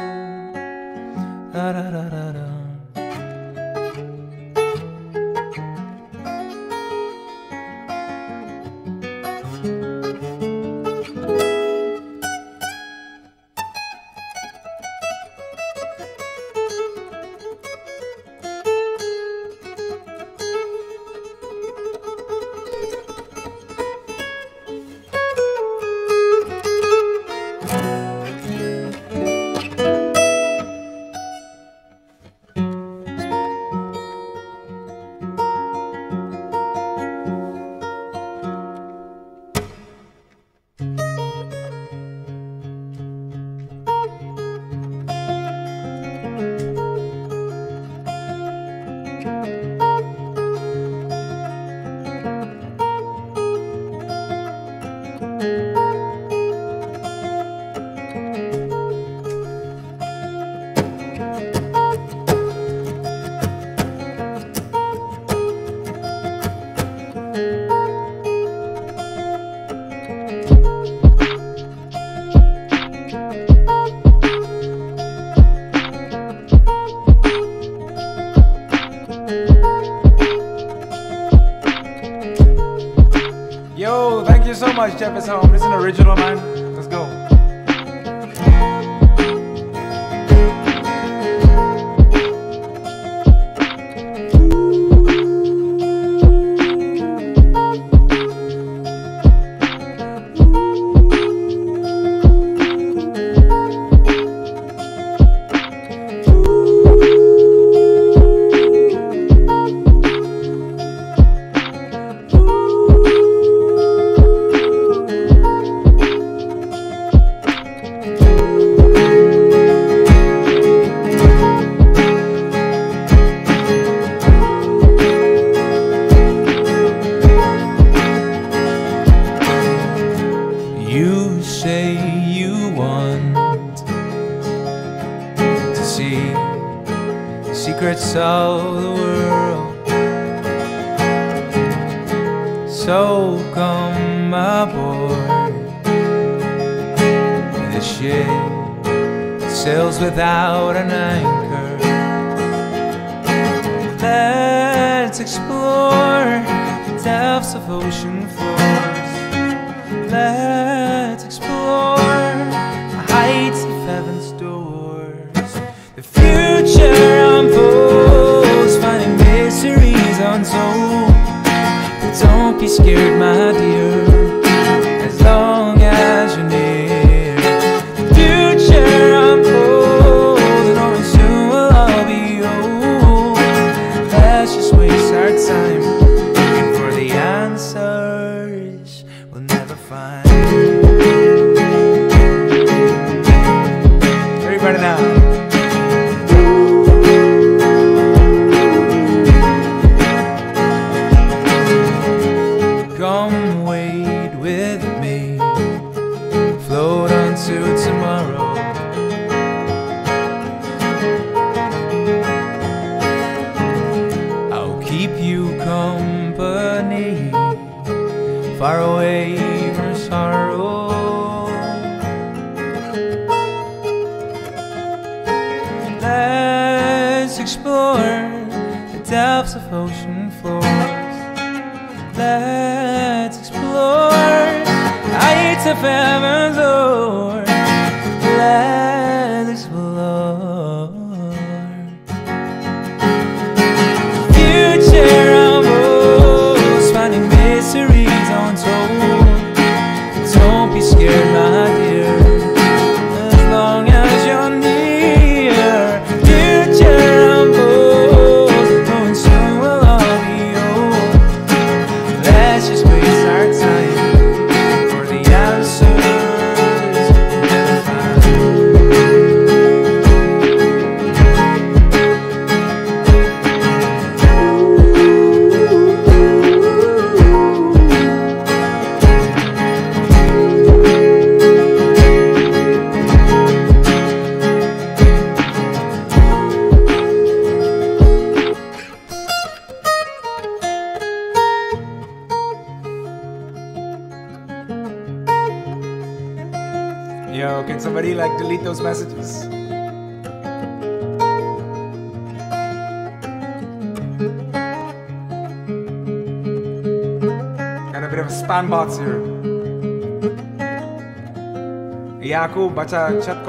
Speaker 1: Yaku, baca chat.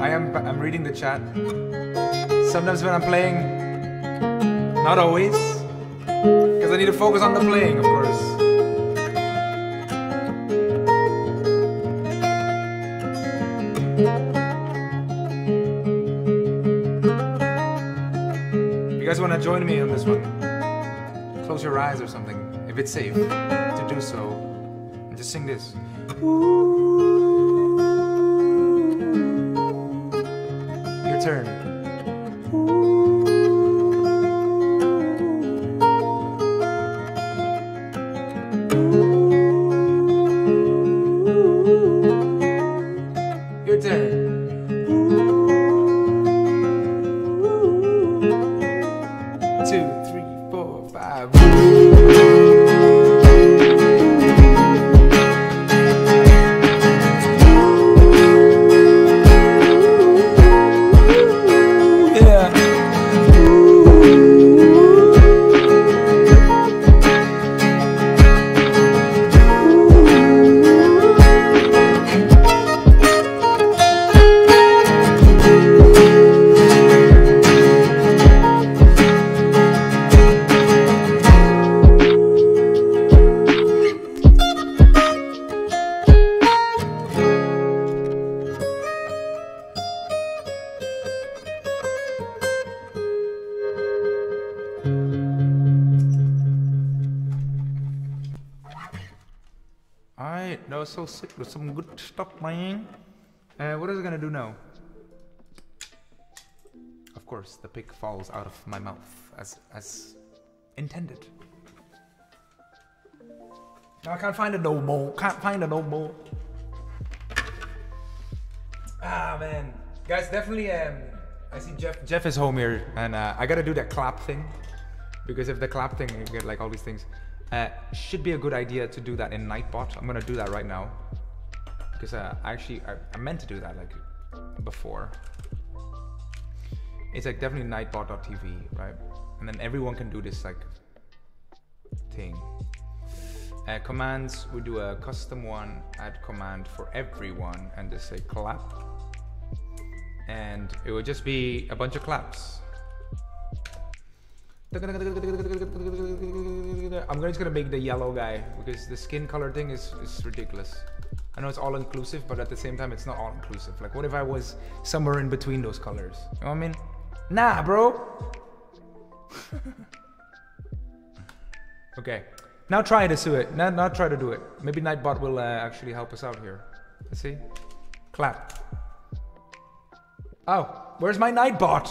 Speaker 1: I am I'm reading the chat. Sometimes when I'm playing, not always, because I need to focus on the playing, of course. You guys want to join me on this one, close your eyes or something, if it's safe to do so, and just sing this. Gonna do now? Of course, the pick falls out of my mouth as as intended. No, I can't find it no more. Can't find it no more. Ah man, guys, definitely. Um, I see Jeff. Jeff is home here, and uh, I gotta do that clap thing because if the clap thing, you get like all these things. Uh, should be a good idea to do that in Nightbot. I'm gonna do that right now because uh, I actually I, I meant to do that like before. It's like definitely nightbot.tv, right? And then everyone can do this like thing. Uh, commands, we do a custom one, add command for everyone, and just say clap. And it would just be a bunch of claps. I'm just gonna make the yellow guy because the skin color thing is, is ridiculous. I know it's all inclusive, but at the same time, it's not all inclusive. Like, what if I was somewhere in between those colors? You know what I mean? Nah, bro. okay, now try to do it. Now, now try to do it. Maybe Nightbot will uh, actually help us out here. Let's see. Clap. Oh, where's my Nightbot?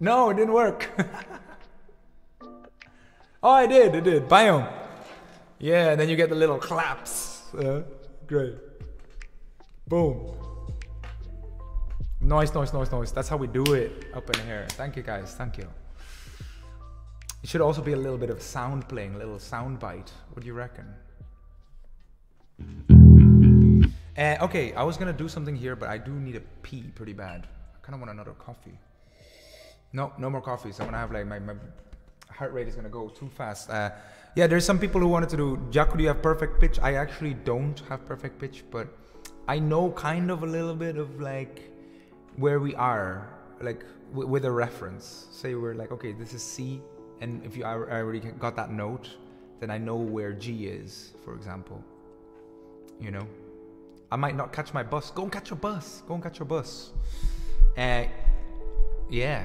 Speaker 1: No, it didn't work. oh, I did, I did. Biome. Yeah, and then you get the little claps. Uh, great. Boom. Noise, noise, noise, noise. That's how we do it up in here. Thank you guys. Thank you. It should also be a little bit of sound playing, a little sound bite. What do you reckon? Uh, okay, I was gonna do something here, but I do need a pee pretty bad. I kind of want another coffee. No, no more coffees. I'm gonna have like my, my heart rate is gonna go too fast. Uh, yeah, there's some people who wanted to do. Jaco, do you have perfect pitch? I actually don't have perfect pitch, but I know kind of a little bit of like where we are, like w- with a reference. Say we're like, okay, this is C, and if you I already got that note, then I know where G is, for example. You know, I might not catch my bus. Go and catch your bus. Go and catch your bus. Uh, yeah.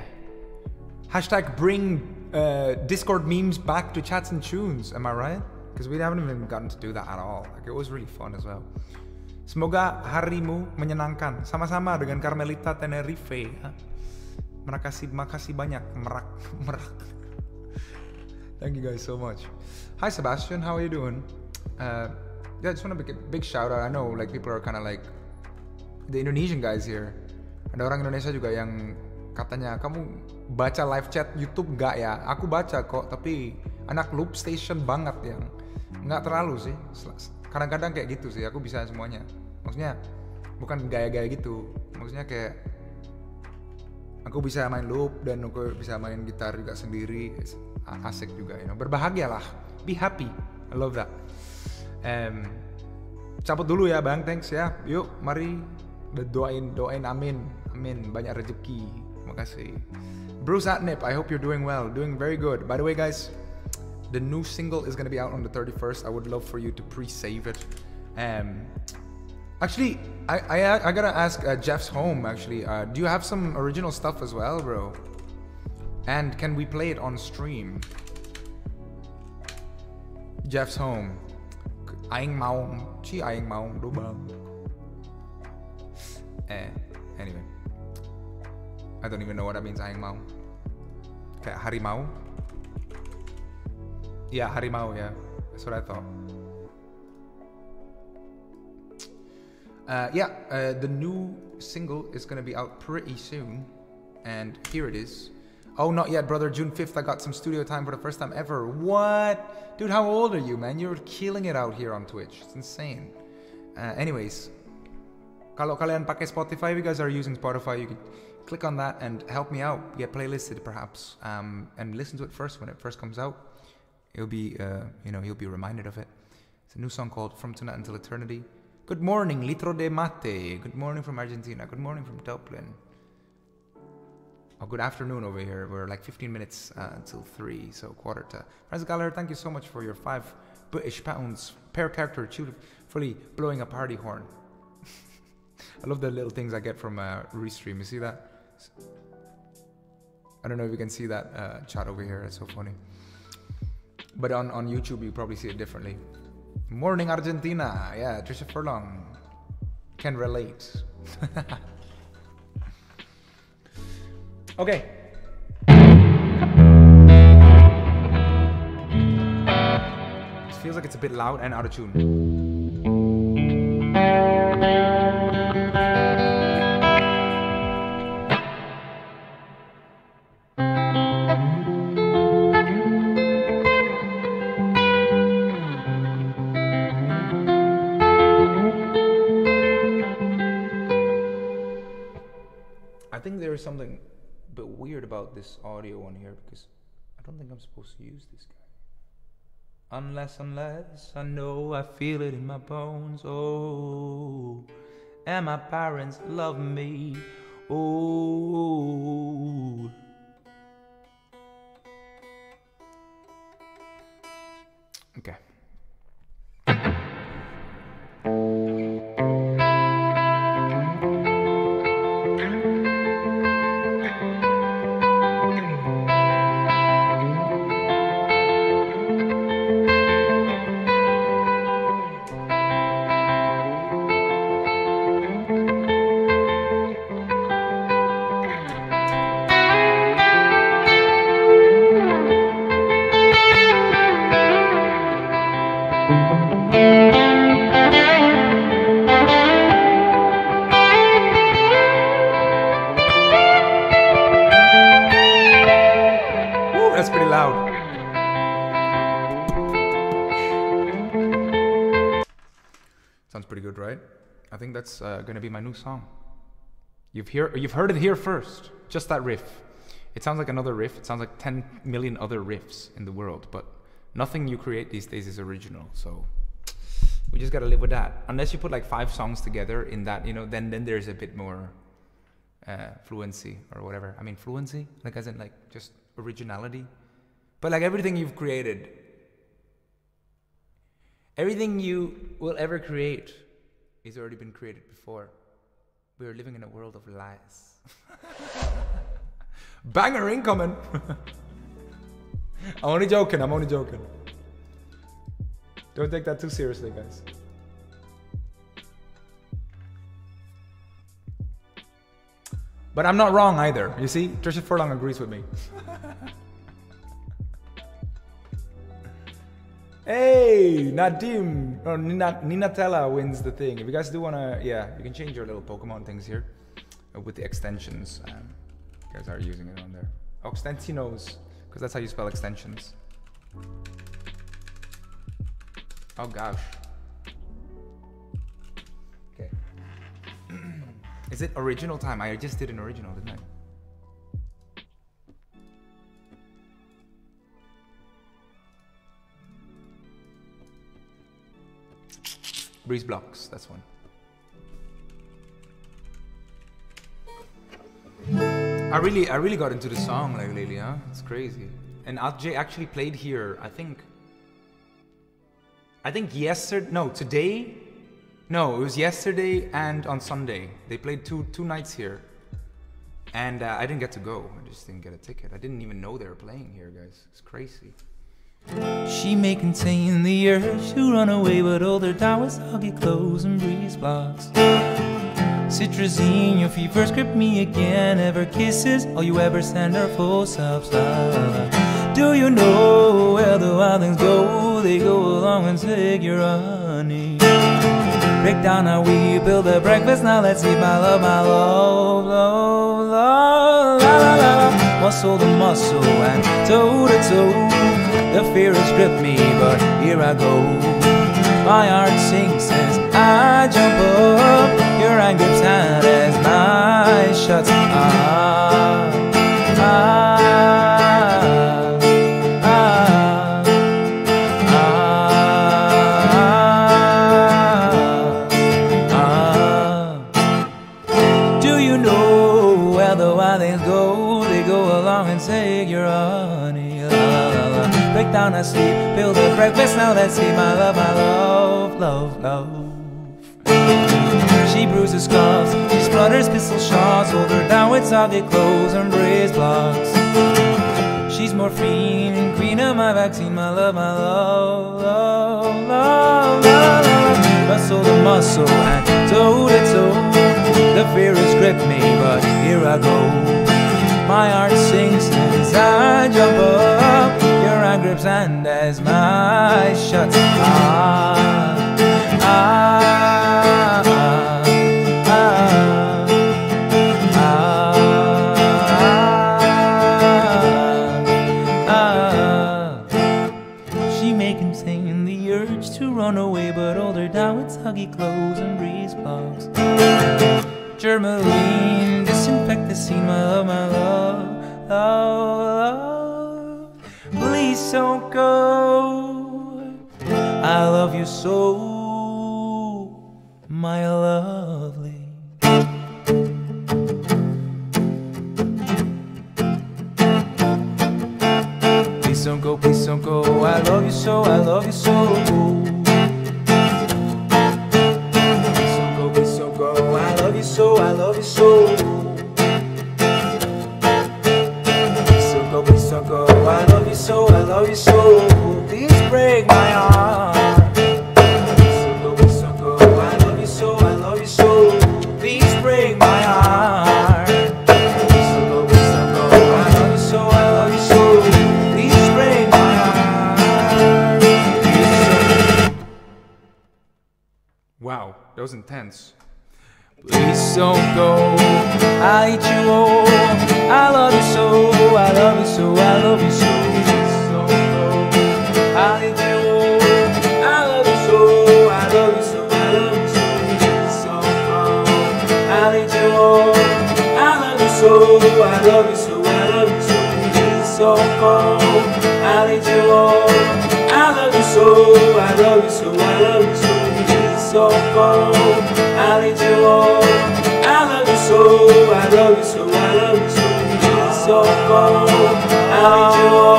Speaker 1: Hashtag bring uh, Discord memes back to chats and tunes. Am I right? Because we haven't even gotten to do that at all. Like it was really fun as well. Semoga harimu menyenangkan. Sama-sama dengan Carmelita Tenerife. ya. Makasih, makasih banyak. Merak, merak. Thank you guys so much. Hi Sebastian, how are you doing? Uh, yeah, I just want to make a big shout out. I know like people are kind of like the Indonesian guys here. Ada orang Indonesia juga yang katanya kamu baca live chat YouTube nggak ya? Aku baca kok, tapi anak loop station banget yang nggak terlalu sih. Kadang-kadang kayak gitu sih. Aku bisa semuanya. Maksudnya bukan gaya-gaya gitu. Maksudnya kayak aku bisa main loop dan aku bisa main gitar juga sendiri. Asik juga you berbahagialah. Be happy. I love that. Em, cabut dulu ya bang. Thanks ya. Yuk mari. Doain doain. Amin. Amin. Banyak rezeki makasih Bruce Atnip I hope you're doing well doing very good by the way guys the new single is gonna be out on the 31st I would love for you to pre-save it um, Actually, I, I I gotta ask uh, Jeff's home. Actually, uh, do you have some original stuff as well, bro? And can we play it on stream? Jeff's home. Aing mau, chi aing mau do bang. Eh, anyway. I don't even know what that means. Aing mau. Kayak harimau. Yeah, harimau. Yeah, that's what I thought. Uh, yeah, uh, the new single is gonna be out pretty soon, and here it is. Oh, not yet, brother. June 5th, I got some studio time for the first time ever. What? Dude, how old are you, man? You're killing it out here on Twitch. It's insane. Uh, anyways, kalau kalian pakai Spotify, if you guys are using Spotify, you can click on that and help me out. Get playlisted, perhaps, um, and listen to it first when it first comes out. You'll be, uh, you know, you'll be reminded of it. It's a new song called "From Tonight Until Eternity." Good morning, Litro de Mate. Good morning from Argentina. Good morning from Dublin. Oh, good afternoon over here. We're like 15 minutes uh, until 3, so quarter to. Francis Gallagher, thank you so much for your five British pounds per character, fully blowing a party horn. I love the little things I get from uh, Restream. You see that? I don't know if you can see that uh, chat over here. It's so funny. But on, on YouTube, you probably see it differently. Morning, Argentina. Yeah, Trisha Furlong can relate. okay. This feels like it's a bit loud and out of tune. This audio on here because I don't think I'm supposed to use this guy. Unless, unless I know I feel it in my bones. Oh, and my parents love me. Oh. Okay. Loud. Sounds pretty good, right? I think that's uh, gonna be my new song. You've hear you've heard it here first. Just that riff.
Speaker 3: it sounds like another riff. It sounds like 10 million other riffs in the world, but nothing you create these days is original. So we just gotta live with that. Unless you put like five songs together in that, you know, then then there's a bit more uh, fluency or whatever. I mean, fluency, like as in like just originality. But like everything you've created, everything you will ever create is already been created before. We are living in a world of lies. Banger incoming. I'm only joking. I'm only joking. Don't take that too seriously, guys. But I'm not wrong either. You see, Trisha Furlong agrees with me. hey, Nadim or Nina, Ninatella wins the thing. If you guys do wanna, yeah, you can change your little Pokemon things here uh, with the extensions. Um, you guys are using it on there. Oh, because that's how you spell extensions. Oh gosh. Okay. Is it original time? I just did an original, didn't I? Breeze blocks, that's one. I really, I really got into the song like lately, huh? It's crazy. And Ajay actually played here. I think. I think yesterday. No, today. No, it was yesterday and on Sunday. They played two two nights here, and uh, I didn't get to go. I just didn't get a ticket. I didn't even know they were playing here, guys. It's crazy.
Speaker 1: She may contain the urge to run away, but her down with soggy clothes and breeze blocks. Cetirizine, your first grip me again. Ever kisses, all you ever send are full love. Do you know where the wild things go? They go along and take your honey. Break down how we build a breakfast. Now let's eat my love, my love, love, love, la la la. la. Muscle to muscle and toe to toe. The fear has gripped me, but here I go. My heart sinks as I jump up. Your hand grips hand as my shuts. Ah, breakfast. Now let's see my love, my love, love, love. She bruises scarves, she splutters pistol shots. Hold her down with soggy clothes and braised blocks. She's morphine queen of my vaccine, my love, my love, love, love, love, love. Muscle to muscle and toe to toe. The fear has gripped me, but here I go. My heart sinks as I jump up. Hand grips and as my eyes shut. Ah, ah, ah, ah, ah. She may contain the urge to run away, but hold her down with soggy clothes and breeze blocks. Germolene, disinfect the scene, my love, my love, love, love. Please don't go. I love you so, my lovely. Please don't go, please don't go. I love you so, I love you so. Please don't go, please don't go. I love you so, I love you so. Please break my heart. Love you so, I love you so. Now you so, I love you so. please don't
Speaker 3: Wow, that was intense.
Speaker 1: Please don't go. I hate you all. I love you so. I love you so. I love you so. love you so, I love you so, so far out.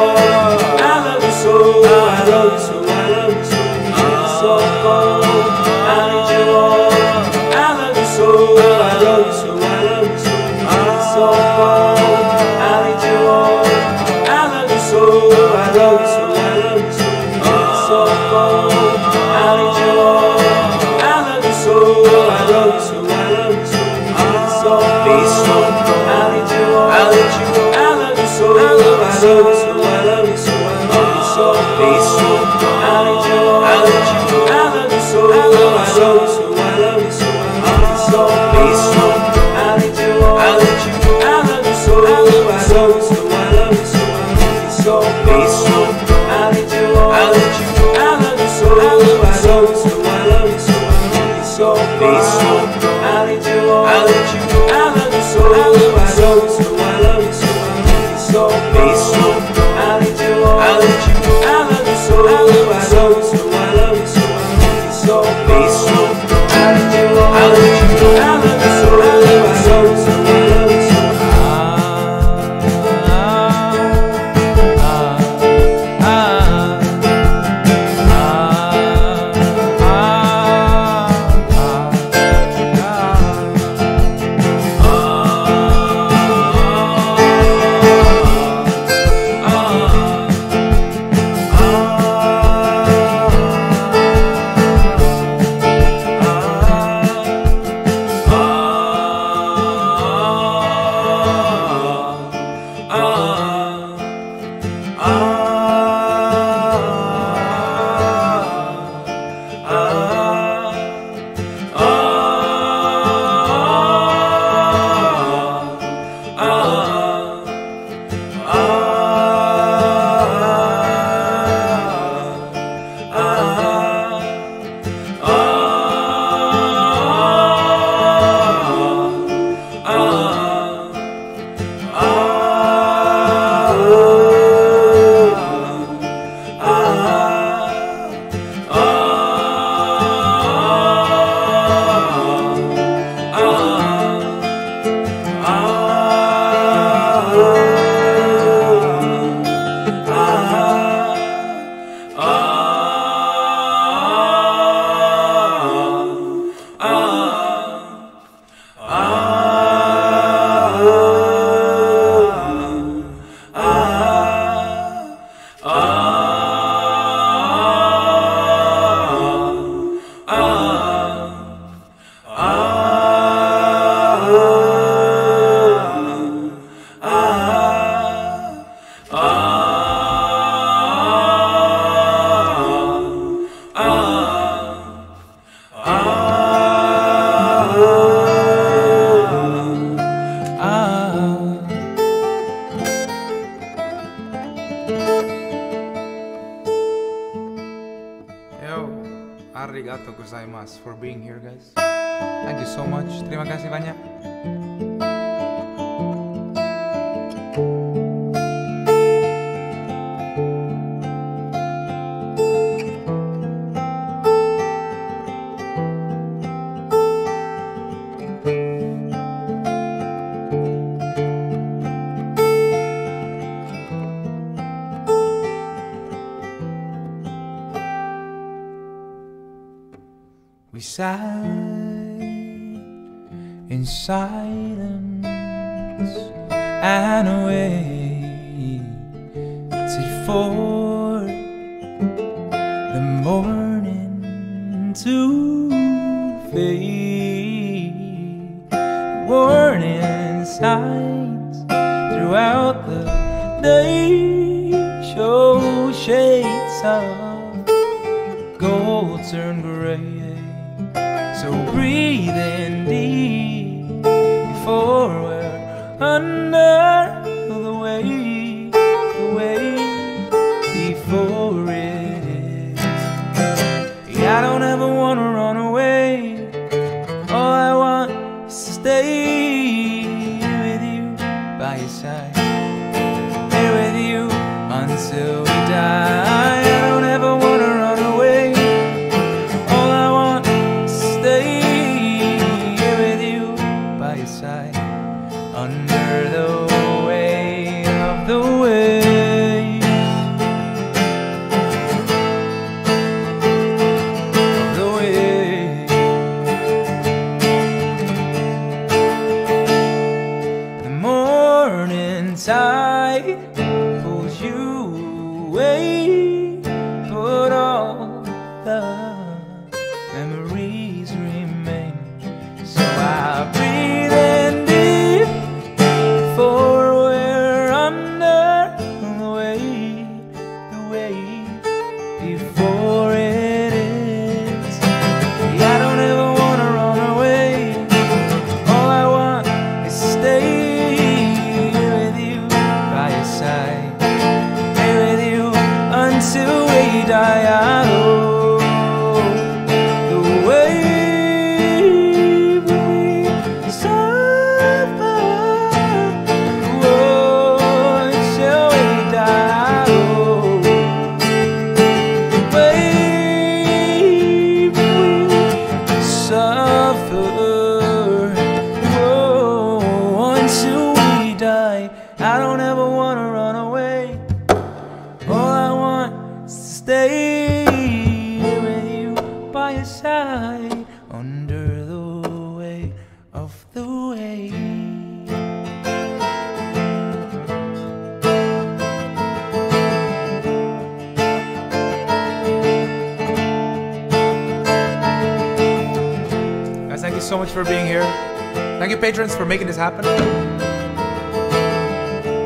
Speaker 1: Patrons, for making this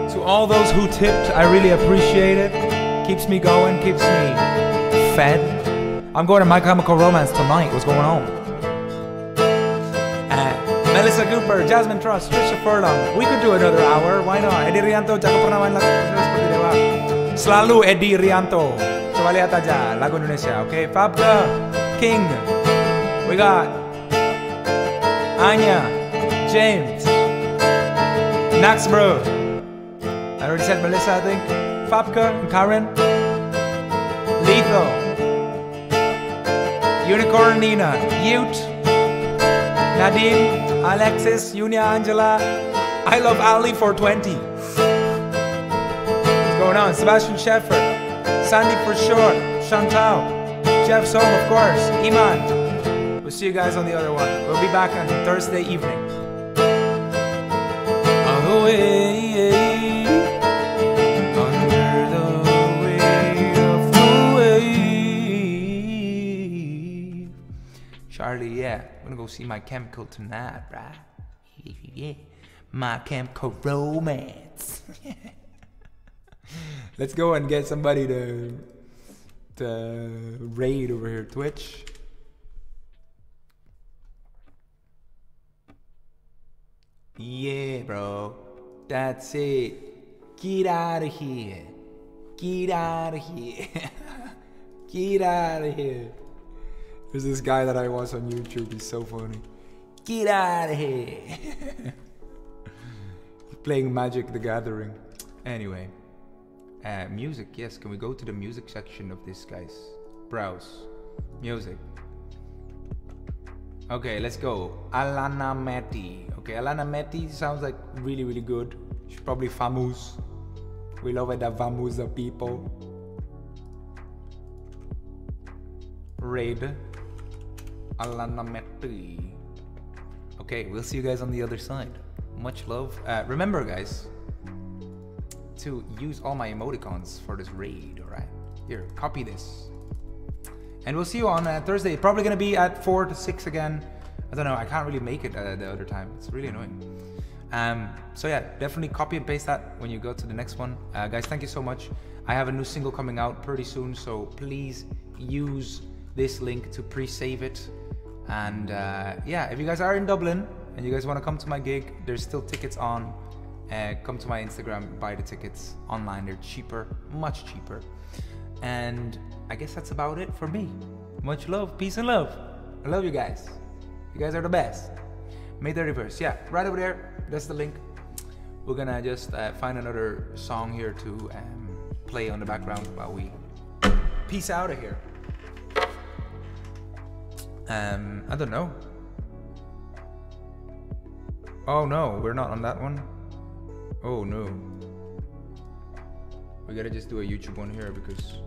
Speaker 1: happen. To all those who tipped, I really appreciate it. Keeps me going, keeps me fed. I'm going to My Chemical Romance tonight. What's going on? Uh, Melissa Cooper, Jasmine Trust, Trisha Furlong. We could do another hour. Why not? Eddie Rianto, pernah main lagu seperti dewa. Selalu Eddie Rianto. Coba lihat aja lagu Indonesia, oke? Okay? Fabda, King. We got Anya, James, Bro. I already said Melissa, I think. Fabka and Karen. Lethal. Unicorn Nina. Ute. Nadine. Alexis. Unia Angela. I love Ali for 20. What's going on? Sebastian Sheffer. Sandy for short. Chantal. Jeff Sohm, of course. Iman. We'll see you guys on the other one. We'll be back on Thursday evening. Charlie, yeah. I'm gonna go see my chemical tonight, right? Yeah. My chemical romance. Let's go and get somebody to to raid over here, Twitch. Yeah, bro. That's it. Get out of here. Get out of here. Get out of here. There's this guy that I watch on YouTube. He's so funny. Get out of here. Playing Magic the Gathering. Anyway, uh, music. Yes, can we go to the music section of this, guys? Browse. Music. Okay, let's go. Alana Meti. Okay, Alana Meti sounds like really, really good. She's probably famous. We love it, the famosa people. Raid. Alana Meti. Okay, we'll see you guys on the other side. Much love. Uh, remember, guys, to use all my emoticons for this raid, alright? Here, copy this. And we'll see you on uh, Thursday. Probably gonna be at 4 to 6 again. I don't know, I can't really make it uh, the other time. It's really annoying. Um, so yeah, definitely copy and paste that when you go to the next one. Uh, guys, thank you so much. I have a new single coming out pretty soon, so please use this link to pre-save it. And uh, yeah, if you guys are in Dublin and you guys want to come to my gig, there's still tickets on. Uh, come to my Instagram, buy the tickets online. They're cheaper, much cheaper. And I guess that's about it for me. Much love, peace and love. I love you guys. You guys are the best. May 31st, yeah, right over there. That's the link.
Speaker 3: we're gonna just uh, find another song here to um, play on the background while we peace out of here. Um, I don't know. Oh no, we're not on that one. Oh no. We gotta just do a YouTube one here because.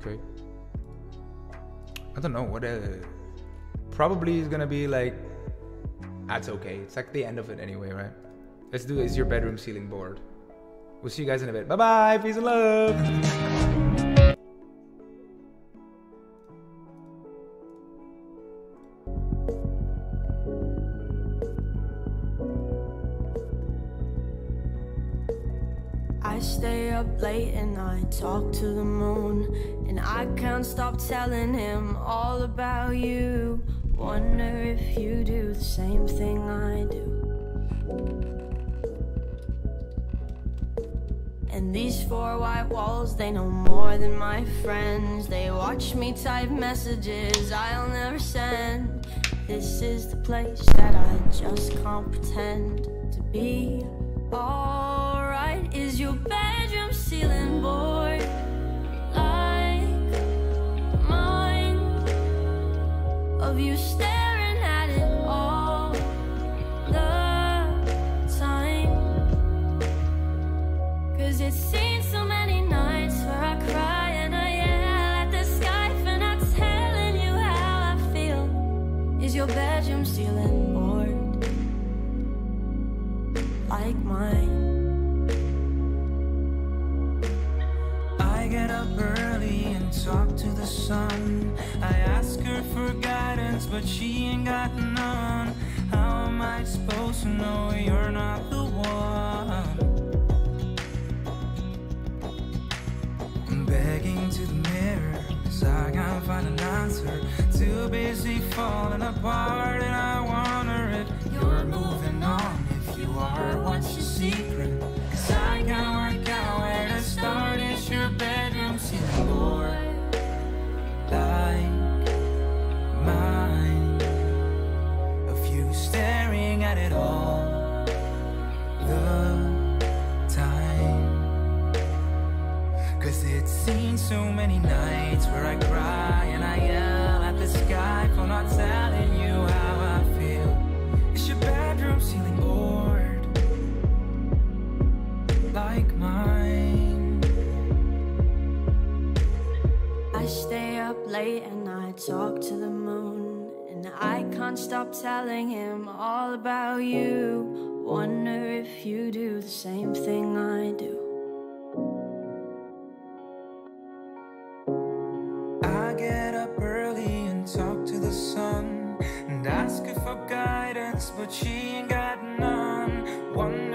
Speaker 3: Okay. I don't know what. Uh, probably is gonna be like. That's okay. It's like the end of it anyway, right? Let's do is your bedroom ceiling bored. We'll see you guys in a bit. Bye bye. Peace and love.
Speaker 5: I stay up late and I talk to the moon. And I can't stop telling him all about you. Wonder if you do the same thing I do. And these four white walls, they know more than my friends. They watch me type messages I'll never send. This is the place that I just can't pretend to be alright. Is your bedroom ceiling I cry and I yell at the sky if I tell you how I feel. Is your bedroom stealing bored like mine.
Speaker 1: I get up early and talk to the sun. I ask her for guidance, but she ain't got none. How am I supposed to know you're not the one? I'm begging to the mirror, cause I can't find an answer. Too busy falling apart, and I wonder so many nights where I cry and I yell at the sky for not telling you how I feel. It's your bedroom ceiling bored, like mine.
Speaker 5: I stay up late and I talk to the moon. And I can't stop telling him all about you. Wonder if you do the same thing I do.
Speaker 1: The sun and ask her for guidance, but she ain't got none. Wonder